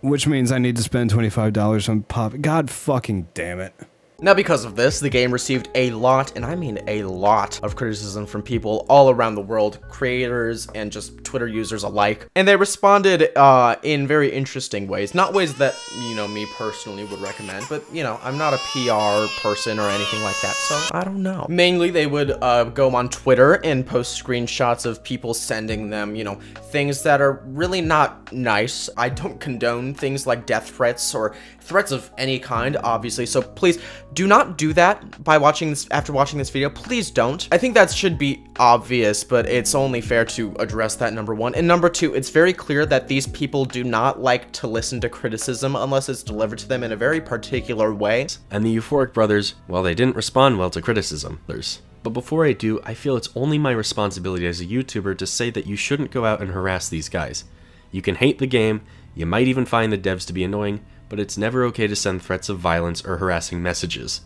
A: Which means I need to spend $25 on pop. God fucking damn it.
I: Now because of this, the game received a lot, and I mean a lot, of criticism from people all around the world, creators and just Twitter users alike. And they responded uh, in very interesting ways. Not ways that, you know, me personally would recommend, but, you know, I'm not a PR person or anything like that, so I don't know. Mainly, they would uh, go on Twitter and post screenshots of people sending them, you know, things that are really not nice. I don't condone things like death threats or threats of any kind, obviously, so please do not do that by watching this after watching this video. Please don't. I think that should be obvious, but it's only fair to address that number one. And number two, it's very clear that these people do not like to listen to criticism unless it's delivered to them in a very particular way.
L: And the Euphoric brothers, well, they didn't respond well to criticism. There's but before I do, I feel it's only my responsibility as a YouTuber to say that you shouldn't go out and harass these guys. You can hate the game, you might even find the devs to be annoying, but it's never okay to send threats of violence or harassing messages.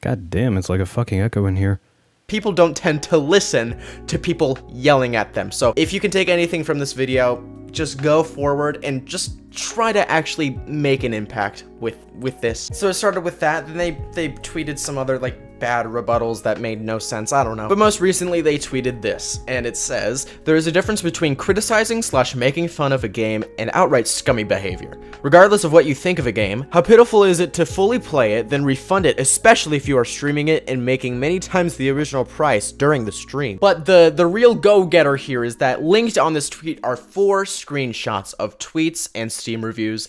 A: God damn, it's like a fucking echo in here.
I: People don't tend to listen to people yelling at them. So if you can take anything from this video, just go forward and just try to actually make an impact with with this. So it started with that, then they they tweeted some other like bad rebuttals that made no sense, I don't know. But most recently they tweeted this, and it says, There is a difference between criticizing slash making fun of a game and outright scummy behavior. Regardless of what you think of a game, how pitiful is it to fully play it, then refund it, especially if you are streaming it and making many times the original price during the stream. But the, the real go-getter here is that linked on this tweet are four screenshots of tweets and Steam reviews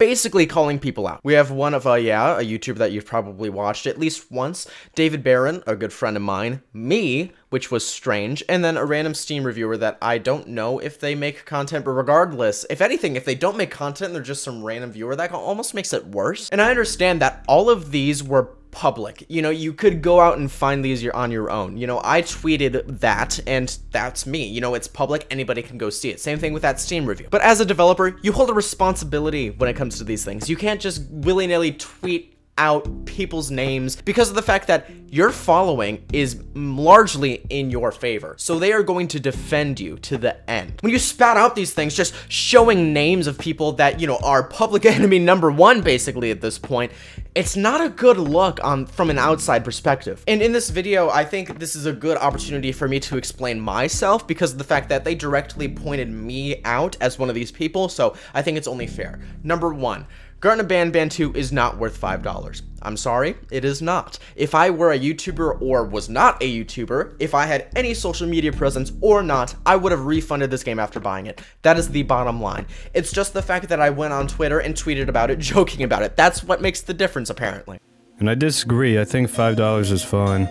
I: basically calling people out. We have one of, uh, yeah, a YouTuber that you've probably watched at least once, David Barron, a good friend of mine, me, which was strange, and then a random Steam reviewer that I don't know if they make content, but regardless, if anything, if they don't make content, they're just some random viewer, that almost makes it worse. And I understand that all of these were public. You know, you could go out and find these you're on your own. You know, I tweeted that and that's me. You know, it's public, anybody can go see it. Same thing with that Steam review. But as a developer, you hold a responsibility when it comes to these things. You can't just willy-nilly tweet out people's names because of the fact that your following is largely in your favor. So they are going to defend you to the end. When you spout out these things, just showing names of people that, you know, are public enemy number one, basically, at this point, it's not a good look on from an outside perspective. And in this video, I think this is a good opportunity for me to explain myself because of the fact that they directly pointed me out as one of these people, so I think it's only fair. Number one, Garten of Banban 2 is not worth $5. I'm sorry, it is not. If I were a YouTuber or was not a YouTuber, if I had any social media presence or not, I would have refunded this game after buying it. That is the bottom line. It's just the fact that I went on Twitter and tweeted about it, joking about it. That's what makes the difference, apparently.
A: And I disagree. I think $5 is fine.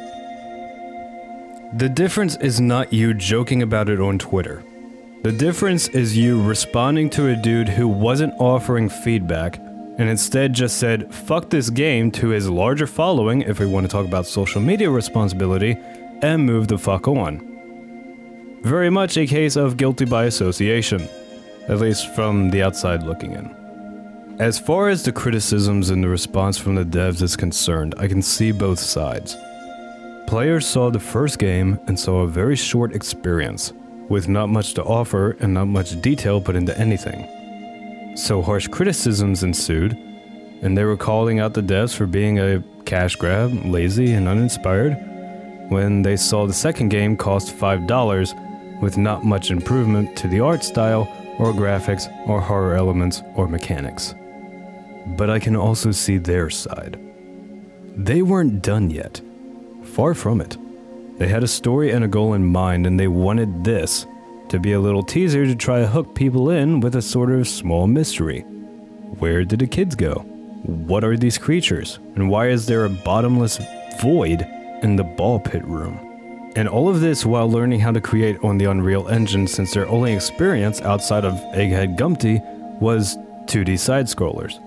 A: The difference is not you joking about it on Twitter. The difference is you responding to a dude who wasn't offering feedback and instead just said, fuck this game to his larger following, if we want to talk about social media responsibility, and move the fuck on. Very much a case of guilty by association, at least from the outside looking in. As far as the criticisms and the response from the devs is concerned, I can see both sides. Players saw the first game and saw a very short experience, with not much to offer and not much detail put into anything. So harsh criticisms ensued, and they were calling out the devs for being a cash grab, lazy, and uninspired, when they saw the second game cost $5 with not much improvement to the art style, or graphics, or horror elements, or mechanics. But I can also see their side. They weren't done yet. Far from it. They had a story and a goal in mind, and they wanted this to be a little teaser to try to hook people in with a sort of small mystery. Where did the kids go? What are these creatures? And why is there a bottomless void in the ball pit room? And all of this while learning how to create on the Unreal Engine since their only experience outside of Egghead Gumpty was 2D side scrollers.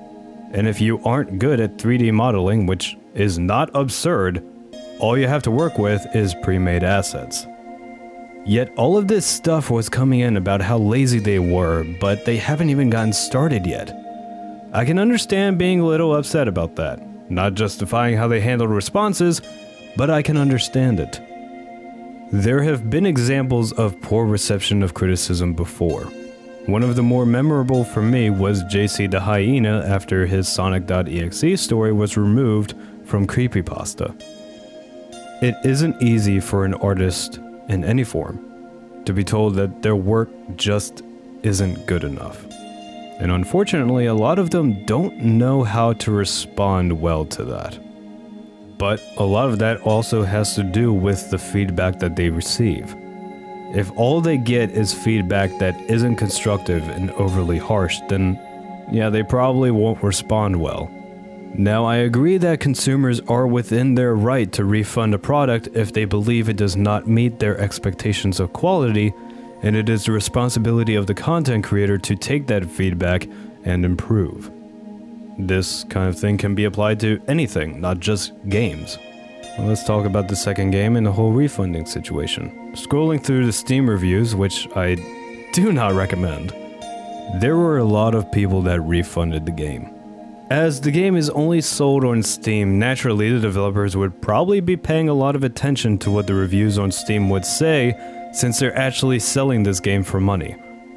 A: And if you aren't good at 3D modeling, which is not absurd, all you have to work with is pre-made assets. Yet all of this stuff was coming in about how lazy they were, but they haven't even gotten started yet. I can understand being a little upset about that. Not justifying how they handled responses, but I can understand it. There have been examples of poor reception of criticism before. One of the more memorable for me was JC the Hyena after his Sonic.exe story was removed from Creepypasta. It isn't easy for an artist in any form, to be told that their work just isn't good enough. And unfortunately, a lot of them don't know how to respond well to that. But a lot of that also has to do with the feedback that they receive. If all they get is feedback that isn't constructive and overly harsh, then yeah, they probably won't respond well. Now, I agree that consumers are within their right to refund a product if they believe it does not meet their expectations of quality, and it is the responsibility of the content creator to take that feedback and improve. This kind of thing can be applied to anything, not just games. Well, let's talk about the second game and the whole refunding situation. Scrolling through the Steam reviews, which I do not recommend, there were a lot of people that refunded the game. As the game is only sold on Steam, naturally the developers would probably be paying a lot of attention to what the reviews on Steam would say, since they're actually selling this game for money.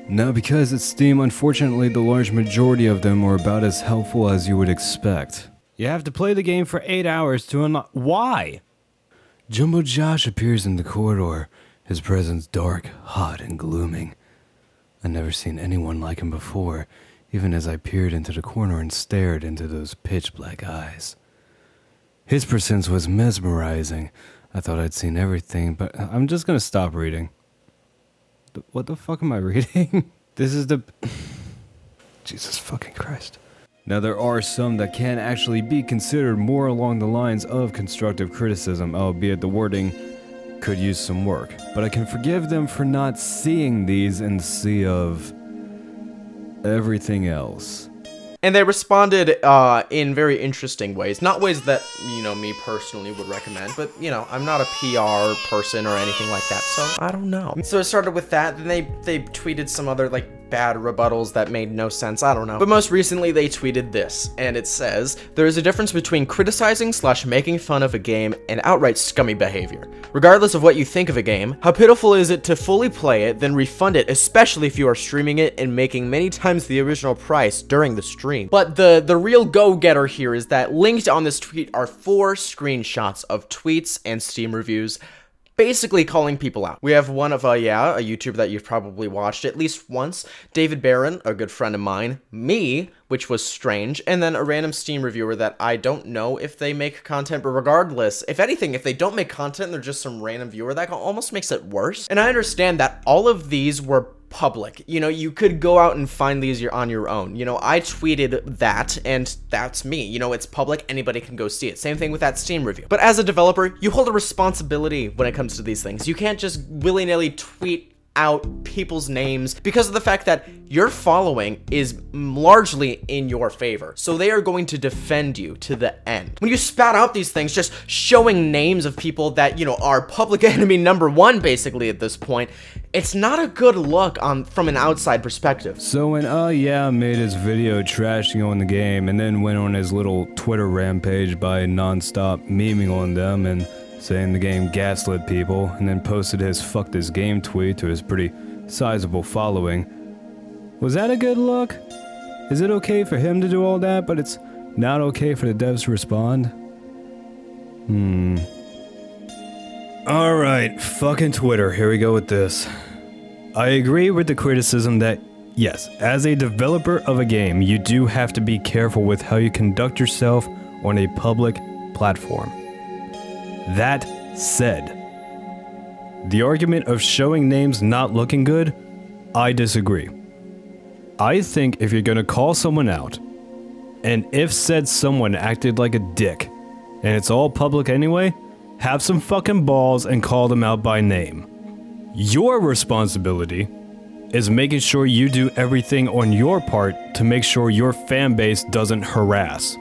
A: Now because it's Steam, unfortunately the large majority of them are about as helpful as you would expect. You have to play the game for 8 hours to unlock- Why? Jumbo Josh appears in the corridor, his presence dark, hot, and glooming. I've never seen anyone like him before, even as I peered into the corner and stared into those pitch black eyes. His presence was mesmerizing. I thought I'd seen everything, but I'm just gonna stop reading. What the fuck am I reading? this is the. Jesus fucking Christ. Now, there are some that can actually be considered more along the lines of constructive criticism, albeit the wording could use some work. But I can forgive them for not seeing these in the sea of everything else.
I: And they responded uh, in very interesting ways. Not ways that, you know, me personally would recommend, but, you know, I'm not a PR person or anything like that, so I don't know. So it started with that, then they, they tweeted some other, like, bad rebuttals that made no sense, I don't know. But most recently they tweeted this, and it says, There is a difference between criticizing slash making fun of a game and outright scummy behavior. Regardless of what you think of a game, how pitiful is it to fully play it, then refund it, especially if you are streaming it and making many times the original price during the stream. But the, the real go-getter here is that linked on this tweet are four screenshots of tweets and Steam reviews basically calling people out. We have one of, uh, yeah, a YouTuber that you've probably watched at least once, David Barron, a good friend of mine, me, which was strange, and then a random Steam reviewer that I don't know if they make content, but regardless, if anything, if they don't make content, they're just some random viewer, that almost makes it worse. And I understand that all of these were public. You know, you could go out and find these on your own. You know, I tweeted that, and that's me. You know, it's public, anybody can go see it. Same thing with that Steam review. But as a developer, you hold a responsibility when it comes to these things. You can't just willy-nilly tweet out people's names because of the fact that your following is largely in your favor. So they are going to defend you to the end. When you spat out these things, just showing names of people that, you know, are public enemy number one basically at this point, it's not a good look on from an outside perspective.
A: So when uh yeah made his video trashing on the game and then went on his little Twitter rampage by non-stop memeing on them and saying the game gaslit people, and then posted his fuck this game tweet to his pretty sizable following. Was that a good look? Is it okay for him to do all that, but it's not okay for the devs to respond? Hmm. Alright, fucking Twitter, here we go with this. I agree with the criticism that, yes, as a developer of a game, you do have to be careful with how you conduct yourself on a public platform. That said, the argument of showing names not looking good, I disagree. I think if you're gonna call someone out, and if said someone acted like a dick, and it's all public anyway, have some fucking balls and call them out by name. Your responsibility is making sure you do everything on your part to make sure your fan base doesn't harass.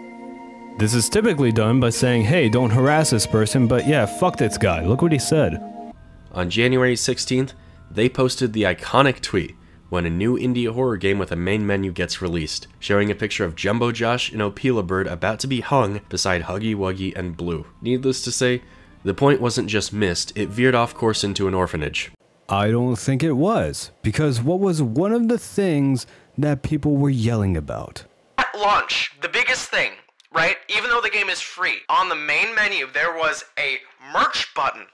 A: This is typically done by saying, hey, don't harass this person, but yeah, fuck this guy. Look what he said.
L: On January 16th, they posted the iconic tweet when a new indie horror game with a main menu gets released, showing a picture of Jumbo Josh and Opila Bird about to be hung beside Huggy Wuggy and Blue. Needless to say, the point wasn't just missed, it veered off course into an orphanage.
A: I don't think it was, because what was one of the things that people were yelling about?
I: At launch, the biggest thing right? Even though the game is free, on the main menu there was a merch button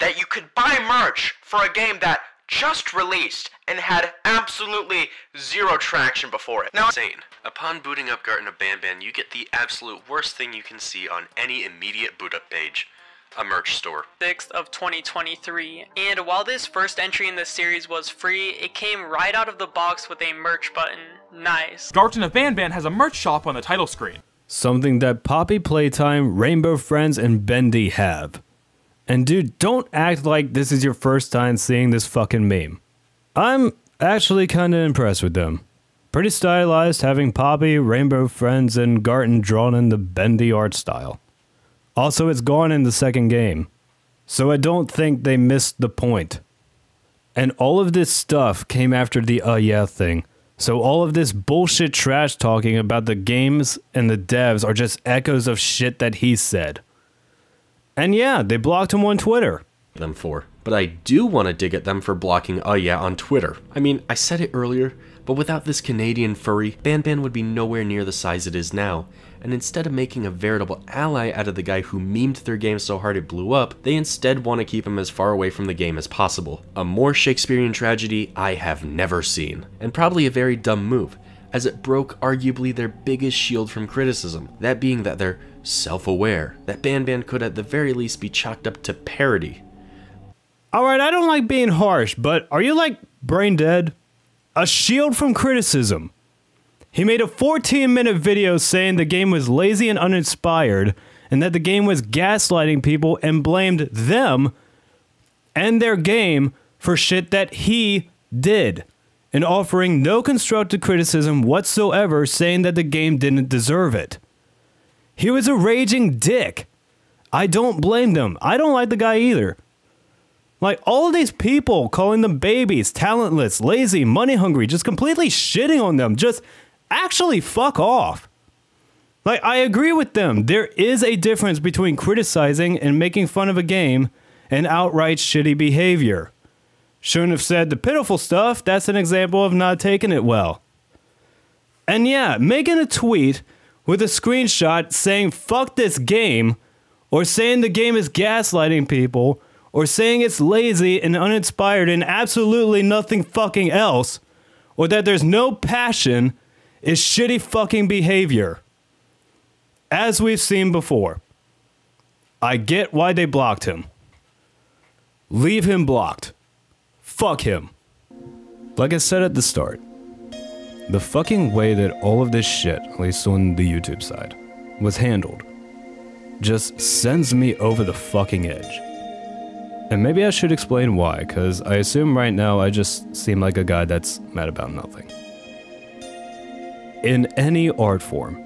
I: that you could buy merch for a game that just released and had absolutely zero traction before it.
L: Now, insane. Upon booting up Garten of Banban, you get the absolute worst thing you can see on any immediate boot up page a merch store.
J: 6th of 2023. And while this first entry in the series was free, it came right out of the box with a merch button. Nice.
M: Garten of Banban has a merch shop on the title screen.
A: Something that Poppy Playtime, Rainbow Friends, and Bendy have. And dude, don't act like this is your first time seeing this fucking meme. I'm actually kinda impressed with them. Pretty stylized having Poppy, Rainbow Friends, and Garten drawn in the bendy art style. Also, it's gone in the second game. So I don't think they missed the point. And all of this stuff came after the uh yeah thing. So all of this bullshit trash talking about the games and the devs are just echoes of shit that he said. And yeah, they blocked him on Twitter.
L: Them for. But I do want to dig at them for blocking Oh Yeah on Twitter. I mean, I said it earlier, but without this Canadian furry, Banban would be nowhere near the size it is now, and instead of making a veritable ally out of the guy who memed their game so hard it blew up, they instead want to keep him as far away from the game as possible. A more Shakespearean tragedy I have never seen, and probably a very dumb move, as it broke arguably their biggest shield from criticism, that being that they're self-aware, that Banban could at the very least be chalked up to parody.
A: Alright, I don't like being harsh, but are you like brain dead? A shield from criticism. He made a 14 minute video saying the game was lazy and uninspired, and that the game was gaslighting people and blamed them and their game for shit that he did, and offering no constructive criticism whatsoever, saying that the game didn't deserve it. He was a raging dick. I don't blame them. I don't like the guy either. Like all of these people calling them babies, talentless, lazy, money hungry, just completely shitting on them, just actually fuck off. Like, I agree with them. There is a difference between criticizing and making fun of a game and outright shitty behavior. Shouldn't have said the pitiful stuff. That's an example of not taking it well. And yeah, making a tweet with a screenshot saying fuck this game or saying the game is gaslighting people or saying it's lazy and uninspired and absolutely nothing fucking else, or that there's no passion, is shitty fucking behavior. As we've seen before. I get why they blocked him. Leave him blocked. Fuck him. Like I said at the start, the fucking way that all of this shit, at least on the YouTube side, was handled just sends me over the fucking edge. And maybe I should explain why, because I assume right now I just seem like a guy that's mad about nothing. In any art form,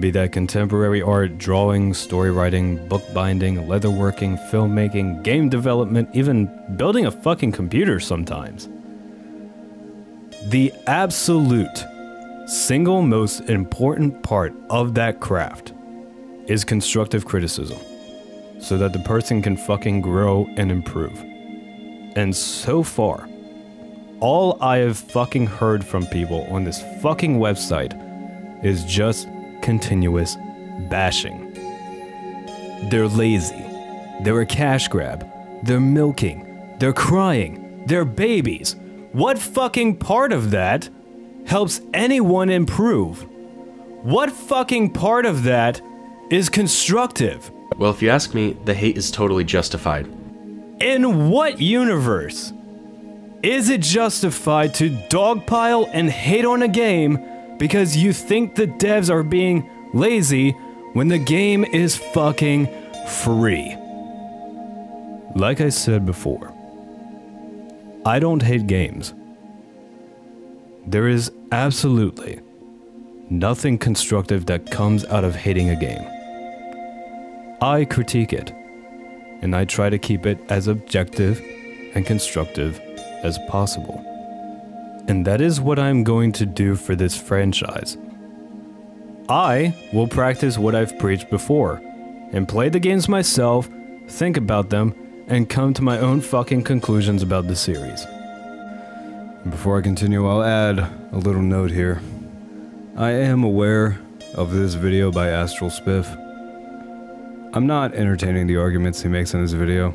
A: be that contemporary art, drawing, story writing, bookbinding, leatherworking, filmmaking, game development, even building a fucking computer sometimes. The absolute single most important part of that craft is constructive criticism so that the person can fucking grow and improve. And so far, all I have fucking heard from people on this fucking website is just continuous bashing. They're lazy. They're a cash grab. They're milking. They're crying. They're babies. What fucking part of that helps anyone improve? What fucking part of that is constructive?
L: Well, if you ask me, the hate is totally justified.
A: In what universe is it justified to dogpile and hate on a game because you think the devs are being lazy when the game is fucking free? Like I said before, I don't hate games. There is absolutely nothing constructive that comes out of hating a game. I critique it, and I try to keep it as objective and constructive as possible. And that is what I'm going to do for this franchise. I will practice what I've preached before, and play the games myself, think about them, and come to my own fucking conclusions about the series. Before I continue, I'll add a little note here. I am aware of this video by Astral Spiff. I'm not entertaining the arguments he makes in this video.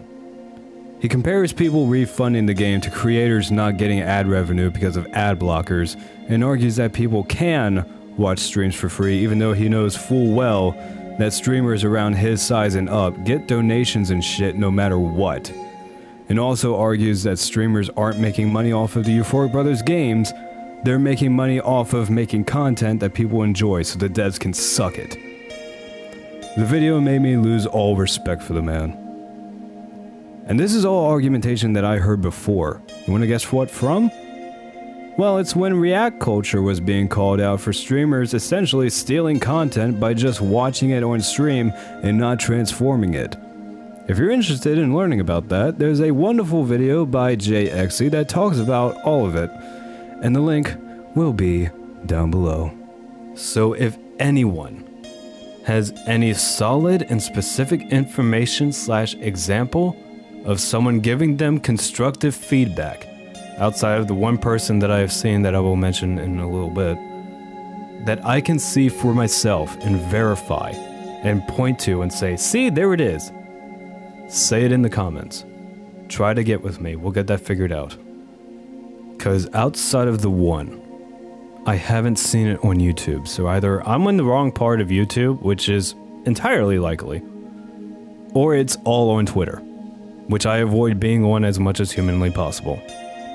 A: He compares people refunding the game to creators not getting ad revenue because of ad blockers, and argues that people can watch streams for free even though he knows full well that streamers around his size and up get donations and shit no matter what. And also argues that streamers aren't making money off of the Euphoric Brothers games, they're making money off of making content that people enjoy so the devs can suck it. The video made me lose all respect for the man. And this is all argumentation that I heard before. You wanna guess what from? Well, it's when React culture was being called out for streamers essentially stealing content by just watching it on stream and not transforming it. If you're interested in learning about that, there's a wonderful video by Jay Exci that talks about all of it, and the link will be down below. So if anyone has any solid and specific information slash example of someone giving them constructive feedback outside of the one person that I have seen that I will mention in a little bit that I can see for myself and verify and point to and say, see, there it is. Say it in the comments. Try to get with me. We'll get that figured out. Because outside of the one, I haven't seen it on YouTube, so either I'm in the wrong part of YouTube, which is entirely likely, or it's all on Twitter, which I avoid being on as much as humanly possible.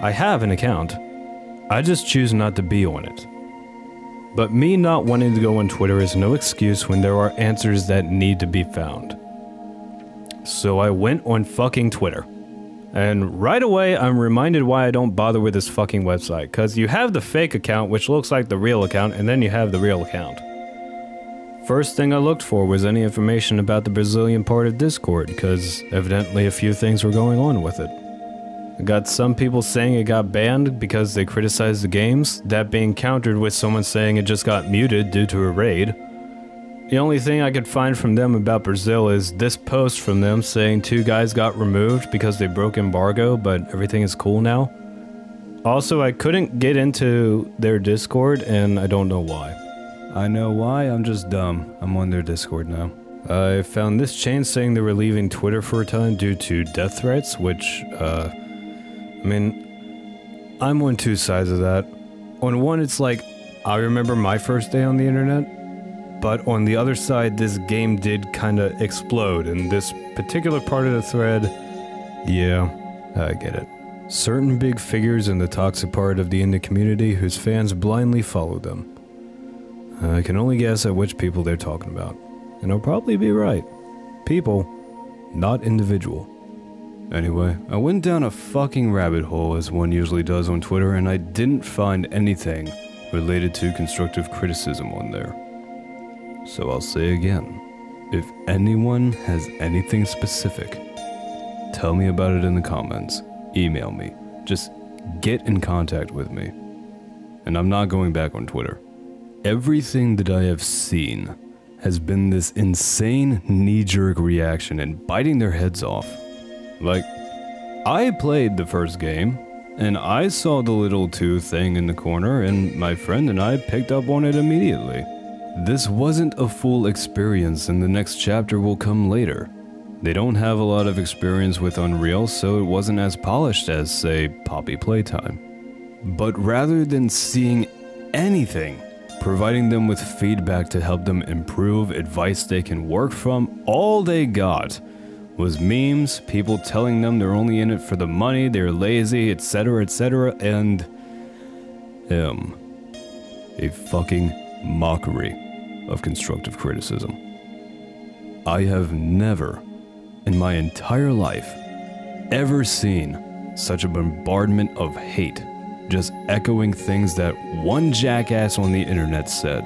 A: I have an account, I just choose not to be on it. But me not wanting to go on Twitter is no excuse when there are answers that need to be found. So I went on fucking Twitter. And right away, I'm reminded why I don't bother with this fucking website. Because you have the fake account, which looks like the real account, and then you have the real account. First thing I looked for was any information about the Brazilian part of Discord, because evidently a few things were going on with it. I got some people saying it got banned because they criticized the games, that being countered with someone saying it just got muted due to a raid. The only thing I could find from them about Brazil is this post from them saying two guys got removed because they broke embargo, but everything is cool now. Also, I couldn't get into their Discord, and I don't know why. I know why, I'm just dumb. I'm on their Discord now. I found this chain saying they were leaving Twitter for a time due to death threats, which, uh, I mean, I'm on two sides of that. On one, it's like, I remember my first day on the internet, but on the other side, this game did kinda explode, and this particular part of the thread, yeah, I get it. Certain big figures in the toxic part of the indie community whose fans blindly follow them. I can only guess at which people they're talking about and I'll probably be right. People, not individual. Anyway, I went down a fucking rabbit hole as one usually does on Twitter and I didn't find anything related to constructive criticism on there. So I'll say again, if anyone has anything specific, tell me about it in the comments, email me, just get in contact with me. And I'm not going back on Twitter. Everything that I have seen has been this insane knee jerk reaction and biting their heads off. Like, I played the first game, and I saw the little two thing in the corner, and my friend and I picked up on it immediately. This wasn't a full experience, and the next chapter will come later. They don't have a lot of experience with Unreal, so it wasn't as polished as, say, Poppy Playtime. But rather than seeing anything providing them with feedback to help them improve, advice they can work from. All they got was memes, people telling them they're only in it for the money, they're lazy, etc., etc., and him. A fucking mockery of constructive criticism. I have never, in my entire life, ever seen such a bombardment of hate just echoing things that one jackass on the internet said.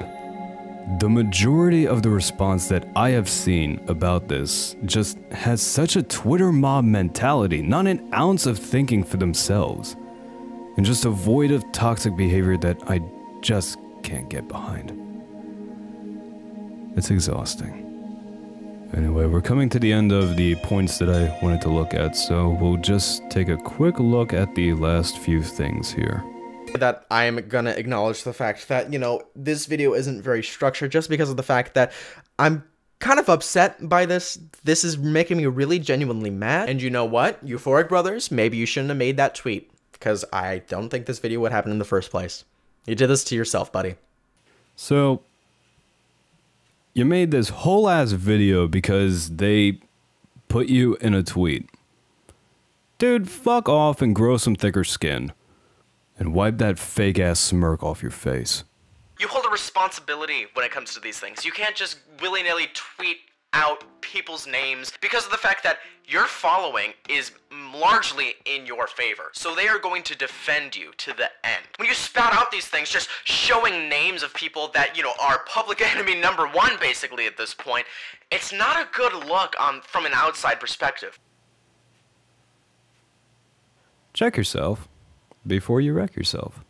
A: The majority of the response that I have seen about this just has such a Twitter mob mentality, not an ounce of thinking for themselves, and just a void of toxic behavior that I just can't get behind. It's exhausting. Anyway, we're coming to the end of the points that I wanted to look at, so we'll just take a quick look at the last few things here.
I: That I'm gonna acknowledge the fact that, you know, this video isn't very structured just because of the fact that I'm kind of upset by this. This is making me really genuinely mad. And you know what? Euphoric Brothers, maybe you shouldn't have made that tweet, because I don't think this video would happen in the first place. You did this to yourself, buddy.
A: So, you made this whole ass video because they put you in a tweet. Dude, fuck off and grow some thicker skin. And wipe that fake ass smirk off your face.
I: You hold a responsibility when it comes to these things. You can't just willy nilly tweet out people's names because of the fact that your following is largely in your favor. So they are going to defend you to the end. When you spout out these things, just showing names of people that, you know, are public enemy number one basically at this point, it's not a good look from an outside perspective.
A: Check yourself before you wreck yourself.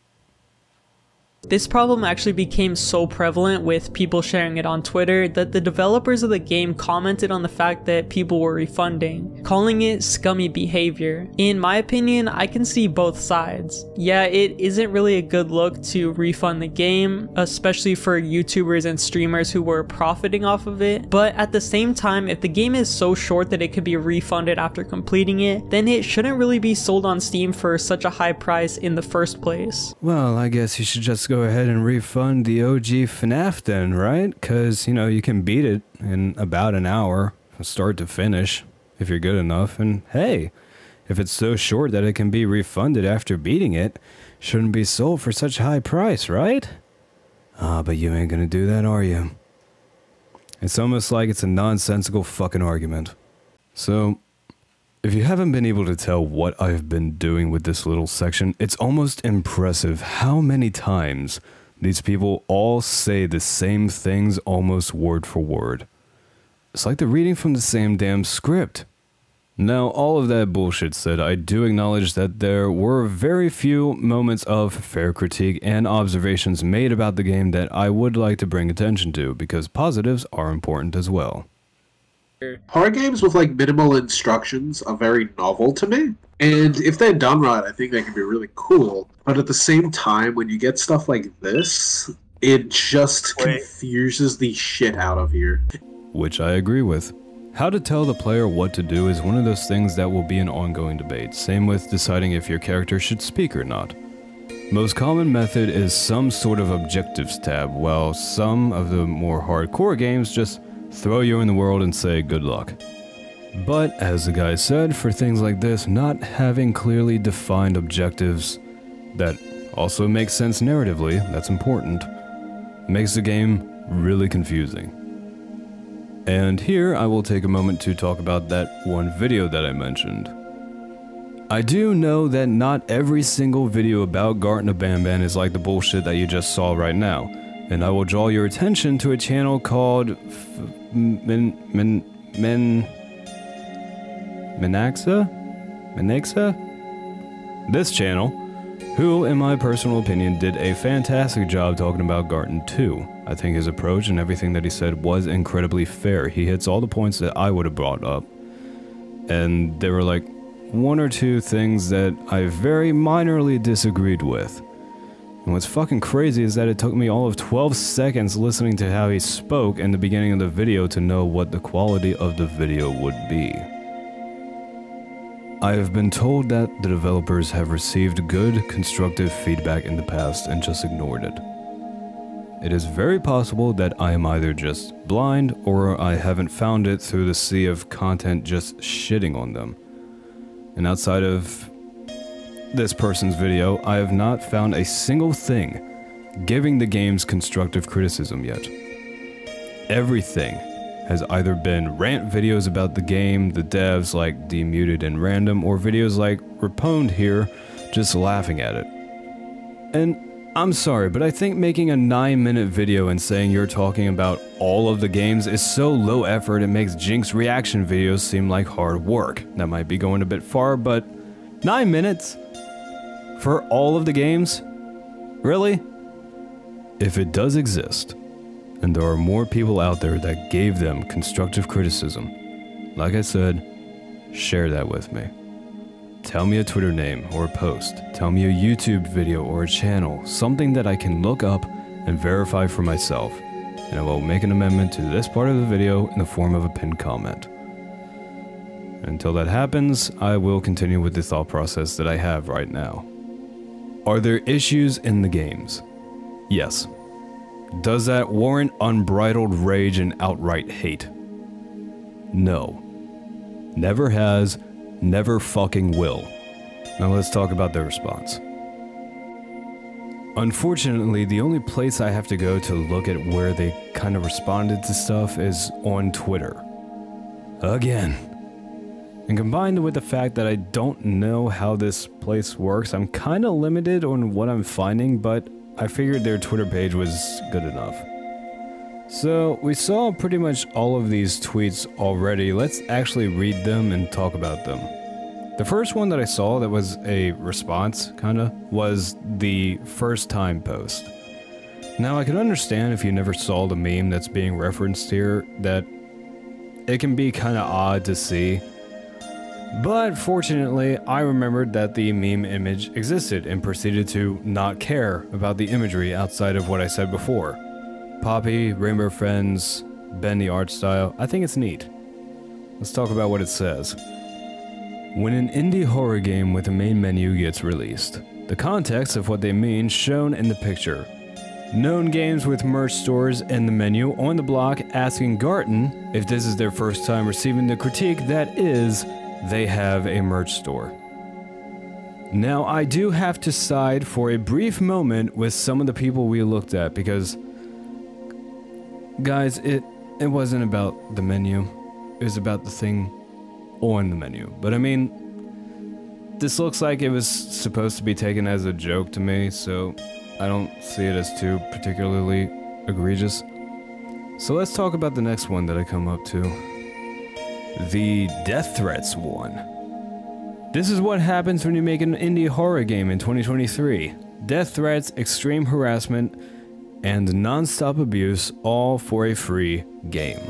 J: This problem actually became so prevalent with people sharing it on Twitter that the developers of the game commented on the fact that people were refunding, calling it scummy behavior. In my opinion, I can see both sides. Yeah, it isn't really a good look to refund the game, especially for YouTubers and streamers who were profiting off of it, but at the same time, if the game is so short that it could be refunded after completing it, then it shouldn't really be sold on Steam for such a high price in the first place.
A: Well, I guess you should just go ahead and refund the OG FNAF then, right? Because, you know, you can beat it in about an hour, start to finish, if you're good enough. And hey, if it's so short that it can be refunded after beating it, shouldn't be sold for such high price, right? Ah, but you ain't gonna do that, are you? It's almost like it's a nonsensical fucking argument. So, if you haven't been able to tell what I've been doing with this little section, it's almost impressive how many times these people all say the same things almost word for word. It's like they're reading from the same damn script. Now, all of that bullshit said, I do acknowledge that there were very few moments of fair critique and observations made about the game that I would like to bring attention to, because positives are important as well.
O: Horror games with like minimal instructions are very novel to me. And if they're done right, I think they can be really cool. But at the same time, when you get stuff like this, it just
P: Wait.
O: confuses the shit out of you.
A: which I agree with. How to tell the player what to do is one of those things that will be an ongoing debate, same with deciding if your character should speak or not. Most common method is some sort of objectives tab, while some of the more hardcore games just throw you in the world and say good luck. But as the guy said, for things like this, not having clearly defined objectives that also make sense narratively, that's important, makes the game really confusing. And here I will take a moment to talk about that one video that I mentioned. I do know that not every single video about Garten of Banban is like the bullshit that you just saw right now, and I will draw your attention to a channel called F Min Min Min Minaxa? Minaxa? This channel, who, in my personal opinion, did a fantastic job talking about Garten 2. I think his approach and everything that he said was incredibly fair. He hits all the points that I would have brought up. And there were like one or two things that I very minorly disagreed with. And what's fucking crazy is that it took me all of 12 seconds listening to how he spoke in the beginning of the video to know what the quality of the video would be. I have been told that the developers have received good, constructive feedback in the past and just ignored it. It is very possible that I am either just blind or I haven't found it through the sea of content just shitting on them. And outside of this person's video, I have not found a single thing giving the game's constructive criticism yet. Everything has either been rant videos about the game, the devs like DMuted and Random, or videos like Rapwned here, just laughing at it. And I'm sorry, but I think making a 9 minute video and saying you're talking about all of the games is so low effort it makes Jinx reaction videos seem like hard work. That might be going a bit far, but 9 minutes? For all of the games? Really? If it does exist, and there are more people out there that gave them constructive criticism, like I said, share that with me. Tell me a Twitter name or a post. Tell me a YouTube video or a channel, something that I can look up and verify for myself, and I will make an amendment to this part of the video in the form of a pinned comment. Until that happens, I will continue with the thought process that I have right now. Are there issues in the games? Yes. Does that warrant unbridled rage and outright hate? No. Never has, never fucking will. Now let's talk about their response. Unfortunately, the only place I have to go to look at where they kind of responded to stuff is on Twitter. Again. And combined with the fact that I don't know how this place works, I'm kind of limited on what I'm finding, but I figured their Twitter page was good enough. So, we saw pretty much all of these tweets already. Let's actually read them and talk about them. The first one that I saw that was a response, kinda, was the first time post. Now, I can understand if you never saw the meme that's being referenced here, that it can be kinda odd to see. But fortunately, I remembered that the meme image existed and proceeded to not care about the imagery outside of what I said before. Poppy, Rainbow Friends, Ben the art style, I think it's neat. Let's talk about what it says. When an indie horror game with a main menu gets released, the context of what they mean shown in the picture. Known games with merch stores in the menu on the block asking Garten if this is their first time receiving the critique that is, they have a merch store. Now, I do have to side for a brief moment with some of the people we looked at because, guys, it it wasn't about the menu. It was about the thing on the menu. But I mean, this looks like it was supposed to be taken as a joke to me, so I don't see it as too particularly egregious. So let's talk about the next one that I come up to. The death threats one. This is what happens when you make an indie horror game in 2023. Death threats, extreme harassment, and non-stop abuse all for a free game.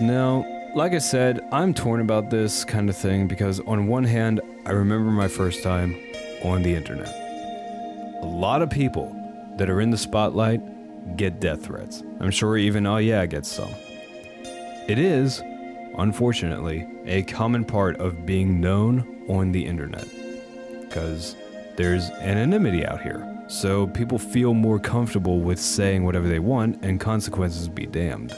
A: Now, like I said, I'm torn about this kind of thing because on one hand, I remember my first time on the internet. A lot of people that are in the spotlight get death threats. I'm sure even Oh Yeah gets some. It is, unfortunately, a common part of being known on the internet. Because there's anonymity out here. So people feel more comfortable with saying whatever they want and consequences be damned.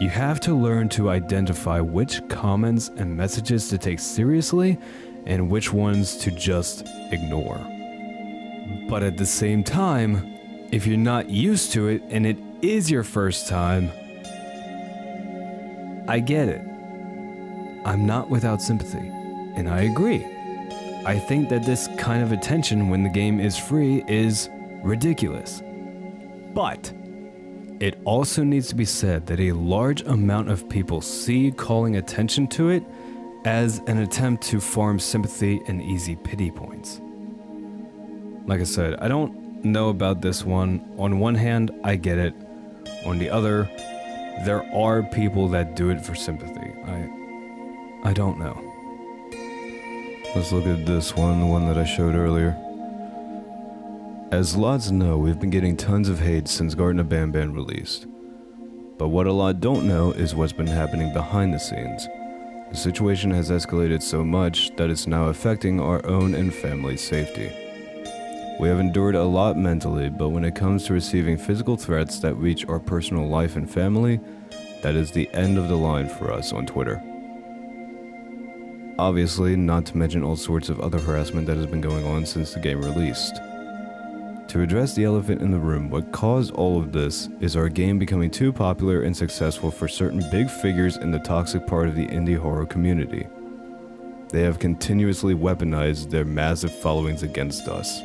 A: You have to learn to identify which comments and messages to take seriously and which ones to just ignore. But at the same time, if you're not used to it and it is your first time, I get it. I'm not without sympathy, and I agree. I think that this kind of attention when the game is free is ridiculous. But it also needs to be said that a large amount of people see calling attention to it as an attempt to farm sympathy and easy pity points. Like I said, I don't know about this one. On one hand, I get it. On the other, there are people that do it for sympathy. I I don't know. Let's look at this one, the one that I showed earlier. As lots know, we've been getting tons of hate since Garten of Banban released. But what a lot don't know is what's been happening behind the scenes. The situation has escalated so much that it's now affecting our own and family's safety. We have endured a lot mentally, but when it comes to receiving physical threats that reach our personal life and family, that is the end of the line for us on Twitter. Obviously, not to mention all sorts of other harassment that has been going on since the game released. To address the elephant in the room, what caused all of this is our game becoming too popular and successful for certain big figures in the toxic part of the indie horror community. They have continuously weaponized their massive followings against us.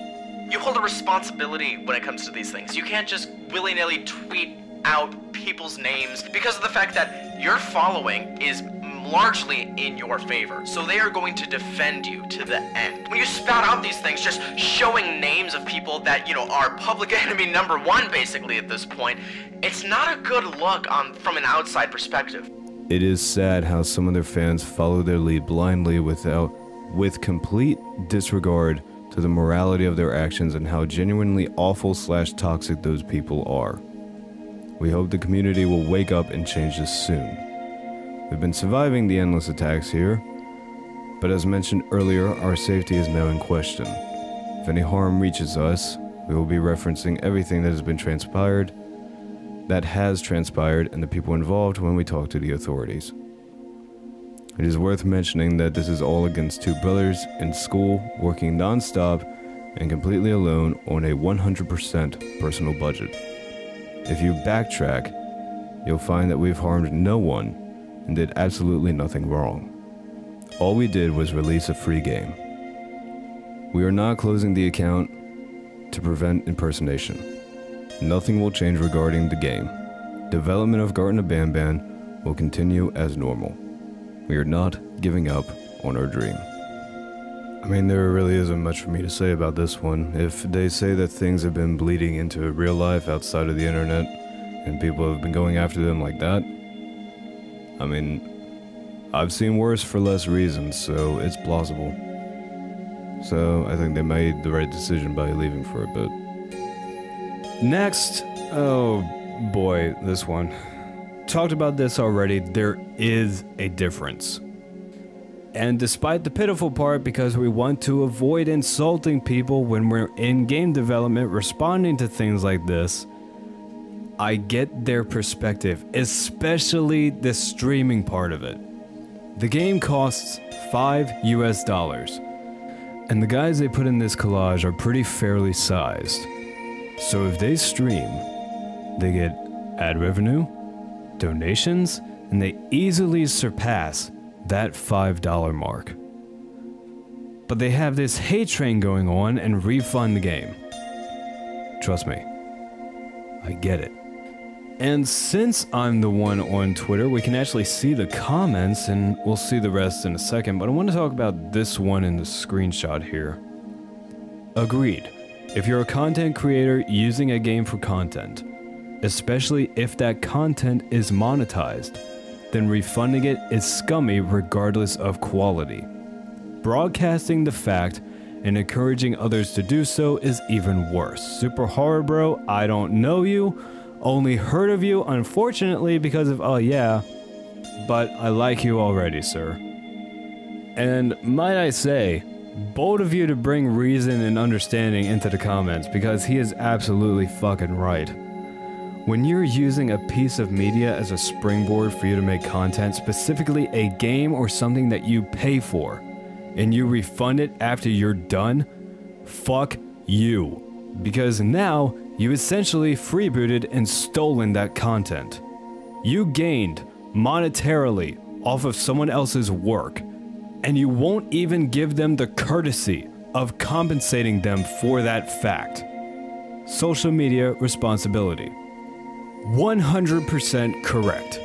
I: You hold a responsibility when it comes to these things. You can't just willy nilly tweet out people's names because of the fact that your following is largely in your favor. So they are going to defend you to the end. When you spout out these things, just showing names of people that, you know, are public enemy number one basically at this point, it's not a good look on from an outside perspective.
A: It is sad how some of their fans follow their lead blindly without with complete disregard to the morality of their actions and how genuinely awful slash toxic those people are. We hope the community will wake up and change this soon. We've been surviving the endless attacks here, but as mentioned earlier, our safety is now in question. If any harm reaches us, we will be referencing everything that has been transpired, that has transpired, and the people involved when we talk to the authorities. It is worth mentioning that this is all against two brothers in school, working non-stop and completely alone on a 100% personal budget. If you backtrack, you'll find that we've harmed no one and did absolutely nothing wrong. All we did was release a free game. We are not closing the account to prevent impersonation. Nothing will change regarding the game. Development of Garten of Banban will continue as normal. We are not giving up on our dream. I mean, there really isn't much for me to say about this one. If they say that things have been bleeding into real life outside of the internet, and people have been going after them like that, I mean, I've seen worse for less reasons, so it's plausible. So I think they made the right decision by leaving for a bit. Next, oh boy, this one. Talked about this already, there is a difference. And despite the pitiful part, because we want to avoid insulting people when we're in game development responding to things like this, I get their perspective, especially the streaming part of it. The game costs 5 US dollars, and the guys they put in this collage are pretty fairly sized. So if they stream, they get ad revenue, donations, and they easily surpass that $5 mark. But they have this hate train going on and refund the game. Trust me, I get it. And since I'm the one on Twitter, we can actually see the comments and we'll see the rest in a second, but I want to talk about this one in the screenshot here. Agreed. If you're a content creator using a game for content, especially if that content is monetized, then refunding it is scummy regardless of quality. Broadcasting the fact and encouraging others to do so is even worse. SuperHorrorBro, I don't know you, Only heard of you, unfortunately, because of oh yeah, but I like you already, sir. And might I say, bold of you to bring reason and understanding into the comments because he is absolutely fucking right. When you're using a piece of media as a springboard for you to make content, specifically a game or something that you pay for, and you refund it after you're done, fuck you. Because now you essentially freebooted and stolen that content. You gained monetarily off of someone else's work, and you won't even give them the courtesy of compensating them for that fact. Social media responsibility. 100% correct.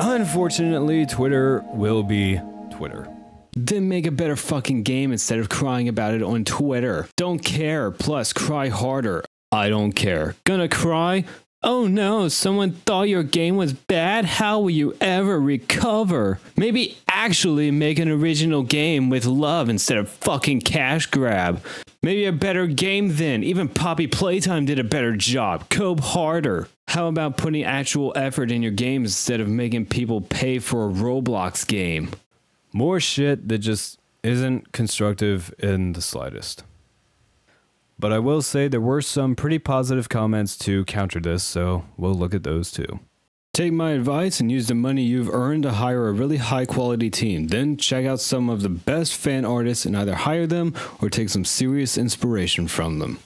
A: Unfortunately, Twitter will be Twitter. Then make a better fucking game instead of crying about it on Twitter. Don't care, plus cry harder. I don't care. Gonna cry? Oh no, someone thought your game was bad? How will you ever recover? Maybe actually make an original game with love instead of fucking cash grab. Maybe a better game then. Even Poppy Playtime did a better job. Cope harder. How about putting actual effort in your games instead of making people pay for a Roblox game? More shit that just isn't constructive in the slightest. But I will say there were some pretty positive comments to counter this, so we'll look at those too. Take my advice and use the money you've earned to hire a really high quality team. Then check out some of the best fan artists and either hire them or take some serious inspiration from them.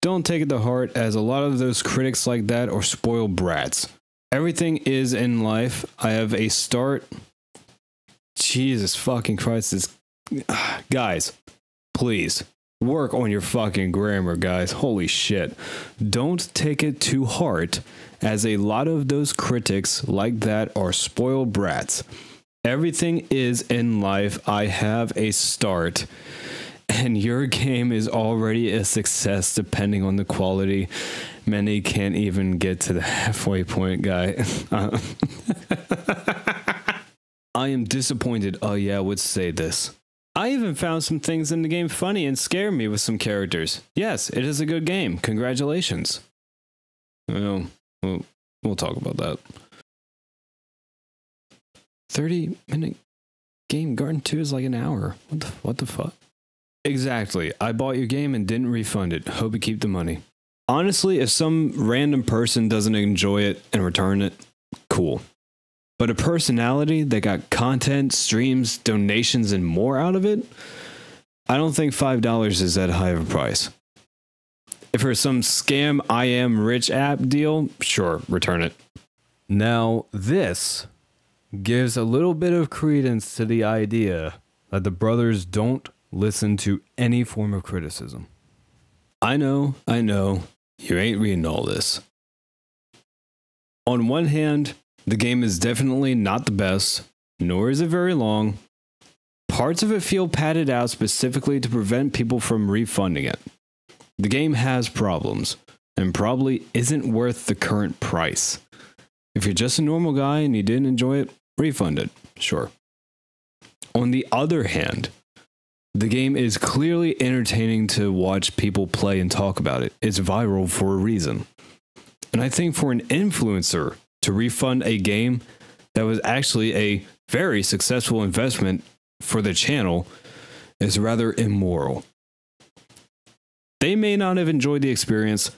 A: Don't take it to heart, as a lot of those critics like that are spoiled brats. Everything is in life. I have a start. Jesus fucking Christ, this. Guys, please work on your fucking grammar, guys. Holy shit. Don't take it to heart, as a lot of those critics like that are spoiled brats. Everything is in life. I have a start and your game is already a success depending on the quality. Many can't even get to the halfway point, guy. I am disappointed. Oh, yeah, I would say this. I even found some things in the game funny and scare me with some characters. Yes, it is a good game. Congratulations. Well, we'll, we'll talk about that. 30 minute game. Garden 2 is like an hour. What the, what the fuck? Exactly. I bought your game and didn't refund it. Hope you keep the money. Honestly, if some random person doesn't enjoy it and return it, cool. But a personality that got content, streams, donations, and more out of it, I don't think $5 is that high of a price. If for some scam I am rich app deal, sure, return it. Now, this gives a little bit of credence to the idea that the brothers don't listen to any form of criticism. I know, I know, you ain't reading all this. On one hand, the game is definitely not the best, nor is it very long. Parts of it feel padded out specifically to prevent people from refunding it. The game has problems, and probably isn't worth the current price. If you're just a normal guy and you didn't enjoy it, refund it, sure. On the other hand, the game is clearly entertaining to watch people play and talk about it. It's viral for a reason. And I think for an influencer to refund a game that was actually a very successful investment for the channel is rather immoral. They may not have enjoyed the experience,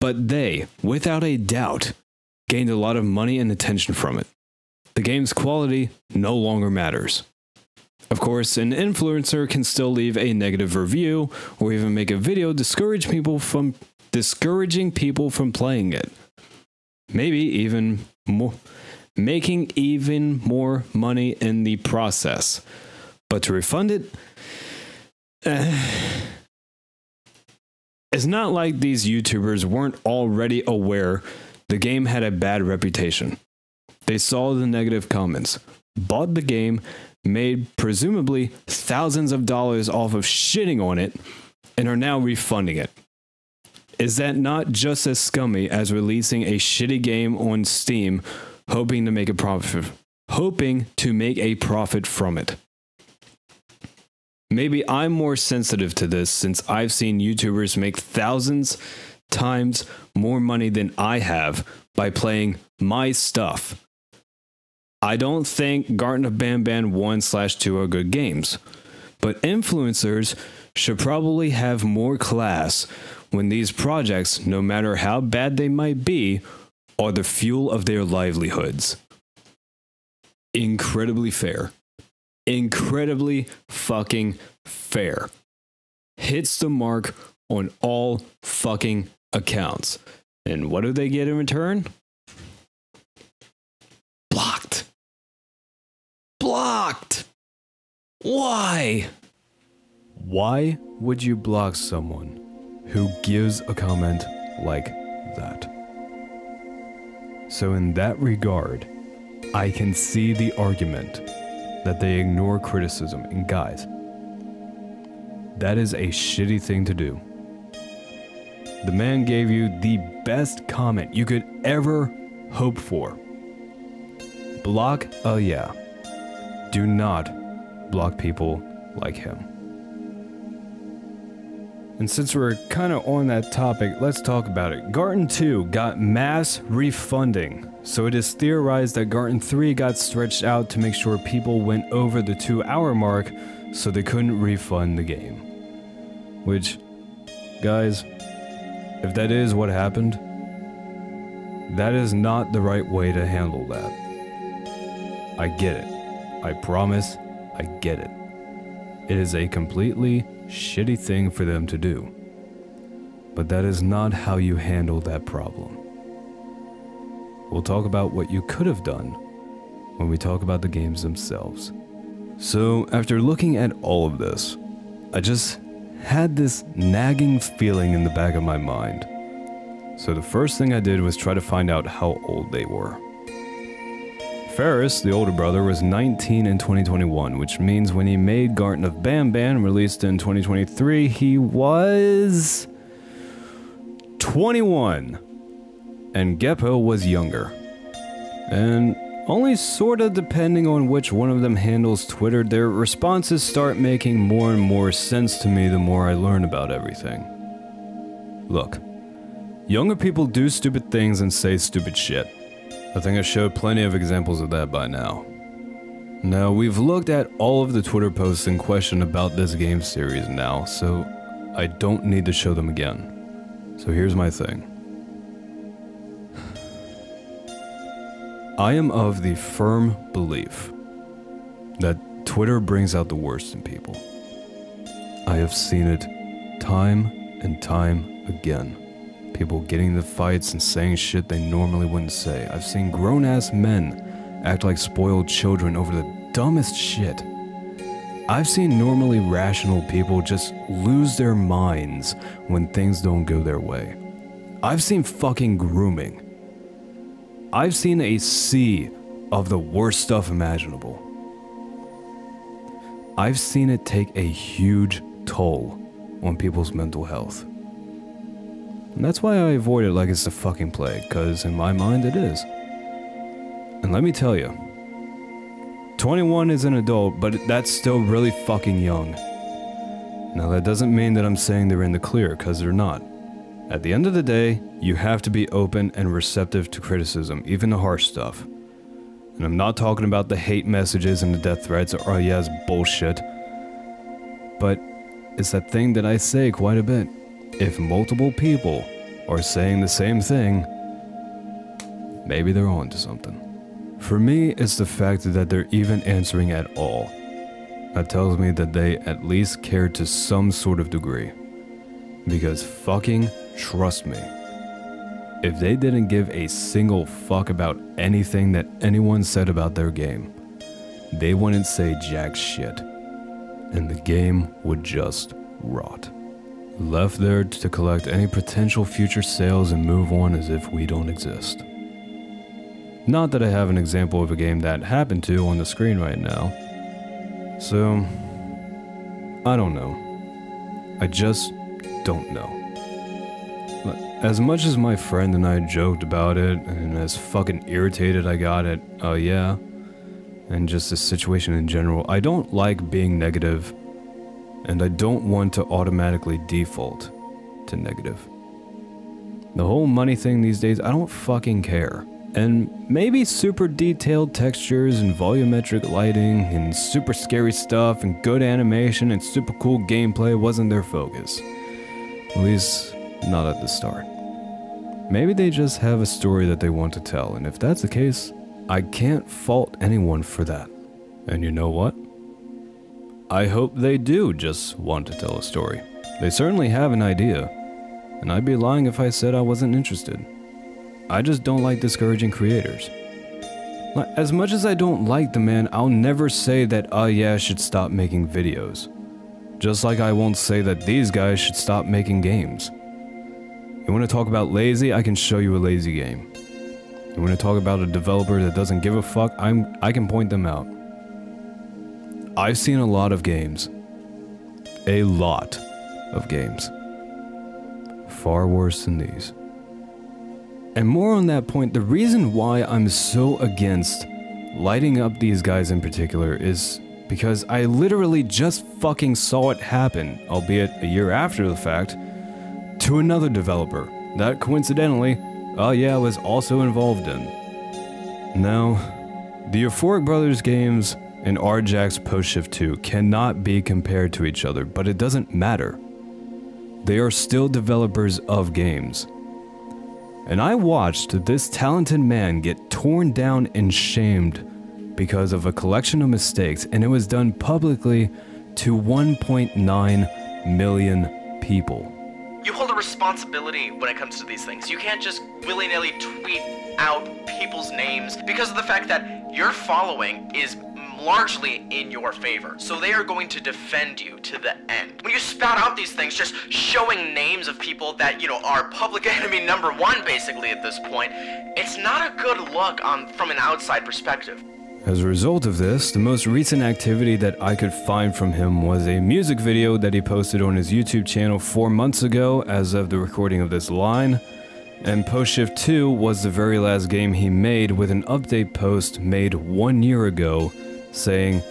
A: but they, without a doubt, gained a lot of money and attention from it. The game's quality no longer matters. Of course, an influencer can still leave a negative review or even make a video discourage people from discouraging people from playing it. Maybe even more making even more money in the process. But to refund it uh, it's not like these YouTubers weren't already aware the game had a bad reputation. They saw the negative comments, bought the game, made presumably thousands of dollars off of shitting on it and are now refunding it. Is that not just as scummy as releasing a shitty game on Steam hoping to make a profit hoping to make a profit from it? Maybe I'm more sensitive to this since I've seen YouTubers make thousands times more money than I have by playing my stuff. I don't think Garten of Banban 1 slash 2 are good games, but influencers should probably have more class when these projects, no matter how bad they might be, are the fuel of their livelihoods. Incredibly fair. Incredibly fucking fair. Hits the mark on all fucking accounts. And what do they get in return? Blocked. Blocked. Why? Why would you block someone who gives a comment like that? So, in that regard, I can see the argument that they ignore criticism. And guys, that is a shitty thing to do. The man gave you the best comment you could ever hope for. Block, oh yeah. Do not block people like him. And since we're kind of on that topic, let's talk about it. Garten 2 got mass refunding, so it is theorized that Garten 3 got stretched out to make sure people went over the two hour mark so they couldn't refund the game. Which, guys, if that is what happened, that is not the right way to handle that. I get it. I promise, I get it. It is a completely shitty thing for them to do. But that is not how you handle that problem. We'll talk about what you could have done when we talk about the games themselves. So, after looking at all of this, I just had this nagging feeling in the back of my mind. So, the first thing I did was try to find out how old they were. Ferris, the older brother, was 19 in 2021, which means when he made Garten of Banban, released in 2023, he was 21. And Geppo was younger. And only sorta depending on which one of them handles Twitter, their responses start making more and more sense to me the more I learn about everything. Look, younger people do stupid things and say stupid shit. I think I showed plenty of examples of that by now. Now, we've looked at all of the Twitter posts in question about this game series now, so I don't need to show them again. So here's my thing. I am of the firm belief that Twitter brings out the worst in people. I have seen it time and time again. People getting into fights and saying shit they normally wouldn't say. I've seen grown ass men act like spoiled children over the dumbest shit. I've seen normally rational people just lose their minds when things don't go their way. I've seen fucking grooming. I've seen a sea of the worst stuff imaginable. I've seen it take a huge toll on people's mental health. And that's why I avoid it like it's a fucking plague, because in my mind it is. And let me tell you, 21 is an adult, but that's still really fucking young. Now that doesn't mean that I'm saying they're in the clear, because they're not. At the end of the day, you have to be open and receptive to criticism, even the harsh stuff. And I'm not talking about the hate messages and the death threats or oh it's bullshit. But it's that thing that I say quite a bit. If multiple people are saying the same thing, maybe they're on to something. For me, it's the fact that they're even answering at all. That tells me that they at least care to some sort of degree. Because fucking trust me, if they didn't give a single fuck about anything that anyone said about their game, they wouldn't say jack shit. And the game would just rot. Left there to collect any potential future sales and move on as if we don't exist. Not that I have an example of a game that happened to on the screen right now. So, I don't know. I just don't know. As much as my friend and I joked about it, and as fucking irritated I got at, oh uh, yeah, and just the situation in general, I don't like being negative, and I don't want to automatically default to negative. The whole money thing these days, I don't fucking care. And maybe super detailed textures and volumetric lighting and super scary stuff and good animation and super cool gameplay wasn't their focus. At least, not at the start. Maybe they just have a story that they want to tell, and if that's the case, I can't fault anyone for that. And you know what? I hope they do just want to tell a story. They certainly have an idea, and I'd be lying if I said I wasn't interested. I just don't like discouraging creators. As much as I don't like the man, I'll never say that oh yeah should stop making videos. Just like I won't say that these guys should stop making games. You want to talk about lazy? I can show you a lazy game. You want to talk about a developer that doesn't give a fuck? I'm I can point them out. I've seen a lot of games. A lot of games. Far worse than these. And more on that point, the reason why I'm so against lighting up these guys in particular is because I literally just fucking saw it happen, albeit a year after the fact, to another developer that coincidentally, oh yeah, was also involved in. Now, the Euphoric Brothers games and RJack's Post Shift 2 cannot be compared to each other, but it doesn't matter. They are still developers of games. And I watched this talented man get torn down and shamed because of a collection of mistakes, and it was done publicly to 1.9 million people.
I: You hold a responsibility when it comes to these things. You can't just willy nilly tweet out people's names because of the fact that your following is largely in your favor. So they are going to defend you to the end. When you spout out these things, just showing names of people that, you know, are public enemy number one basically at this point, it's not a good look on from an outside perspective.
A: As a result of this, the most recent activity that I could find from him was a music video that he posted on his YouTube channel four months ago as of the recording of this line. And Post Shift 2 was the very last game he made with an update post made one year ago saying,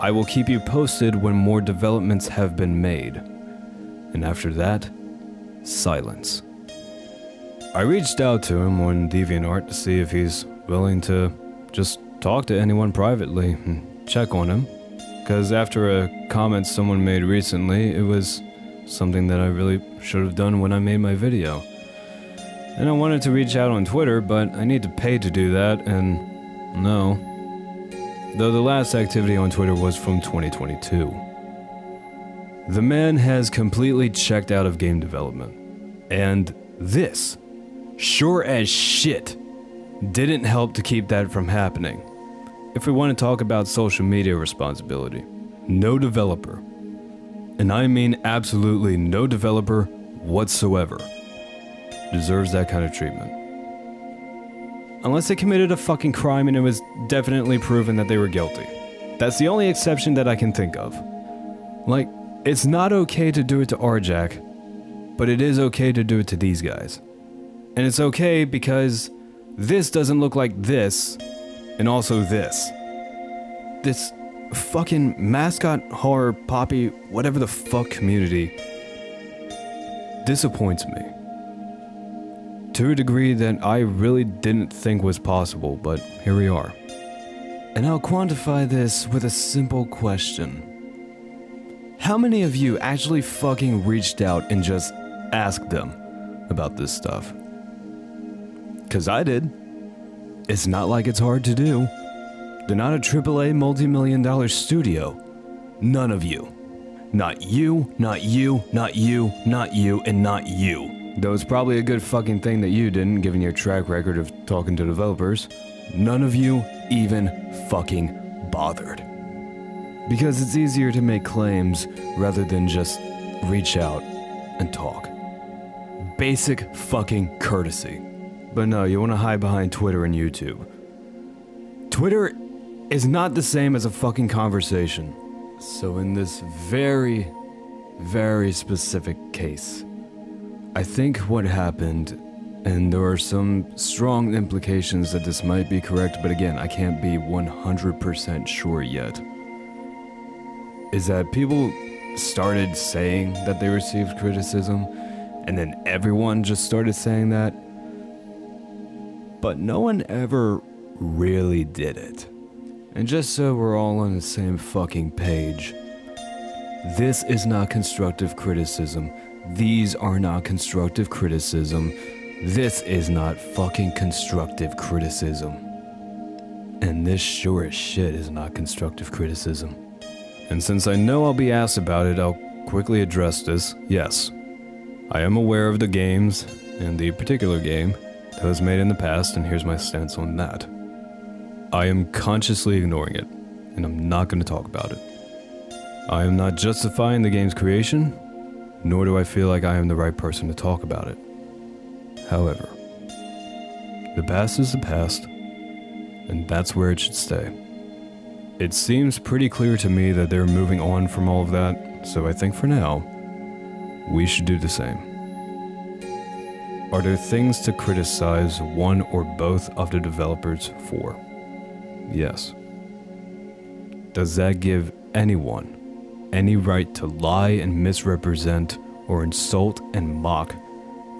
A: I will keep you posted when more developments have been made. And after that, silence. I reached out to him on DeviantArt to see if he's willing to just talk to anyone privately and check on him. Because after a comment someone made recently, it was something that I really should have done when I made my video. And I wanted to reach out on Twitter, but I need to pay to do that, and no. Though the last activity on Twitter was from 2022. The man has completely checked out of game development. And this, sure as shit, didn't help to keep that from happening. If we want to talk about social media responsibility, no developer, and I mean absolutely no developer whatsoever, deserves that kind of treatment. Unless they committed a fucking crime and it was definitely proven that they were guilty. That's the only exception that I can think of. Like, it's not okay to do it to RJack, but it is okay to do it to these guys. And it's okay because this doesn't look like this, and also this. This fucking mascot horror poppy whatever the fuck community disappoints me. To a degree that I really didn't think was possible, but here we are. And I'll quantify this with a simple question. How many of you actually fucking reached out and just asked them about this stuff? Cause I did. It's not like it's hard to do. They're not a AAA multi-million dollar studio. None of you. Not you, not you, not you, not you, and not you. Though it's probably a good fucking thing that you didn't, given your track record of talking to developers. None of you even fucking bothered. Because it's easier to make claims rather than just reach out and talk. Basic fucking courtesy. But no, you want to hide behind Twitter and YouTube. Twitter is not the same as a fucking conversation. So, in this very, very specific case, I think what happened, and there are some strong implications that this might be correct, but again, I can't be 100% sure yet, is that people started saying that they received criticism and then everyone just started saying that. But no one ever really did it. And just so we're all on the same fucking page, this is not constructive criticism. These are not constructive criticism. This is not fucking constructive criticism. And this sure as shit is not constructive criticism. And since I know I'll be asked about it, I'll quickly address this. Yes, I am aware of the games, and the particular game that was made in the past, and here's my stance on that. I am consciously ignoring it, and I'm not going to talk about it. I am not justifying the game's creation, nor do I feel like I am the right person to talk about it. However, the past is the past, and that's where it should stay. It seems pretty clear to me that they're moving on from all of that, so I think for now, we should do the same. Are there things to criticize one or both of the developers for? Yes. Does that give anyone any right to lie and misrepresent or insult and mock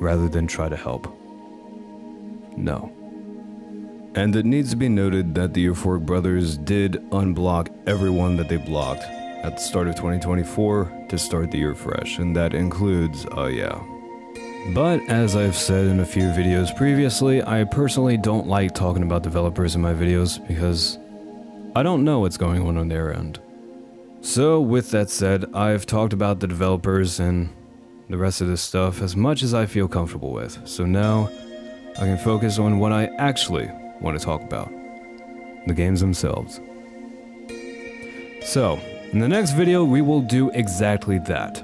A: rather than try to help? No. And it needs to be noted that the Euphoric brothers did unblock everyone that they blocked at the start of 2024 to start the year fresh, and that includes, uh, yeah. But as I've said in a few videos previously, I personally don't like talking about developers in my videos because I don't know what's going on on their end. So with that said, I've talked about the developers and the rest of this stuff as much as I feel comfortable with, so now I can focus on what I actually want to talk about. The games themselves. So, in the next video we will do exactly that.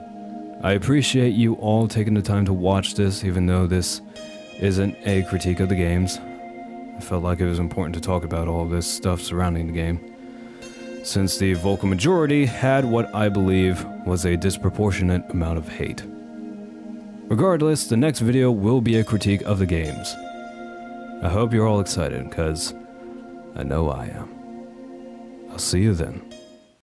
A: I appreciate you all taking the time to watch this even though this isn't a critique of the games. I felt like it was important to talk about all this stuff surrounding the game. Since the vocal majority had what I believe was a disproportionate amount of hate. Regardless, the next video will be a critique of the games. I hope you're all excited, because I know I am. I'll see you then.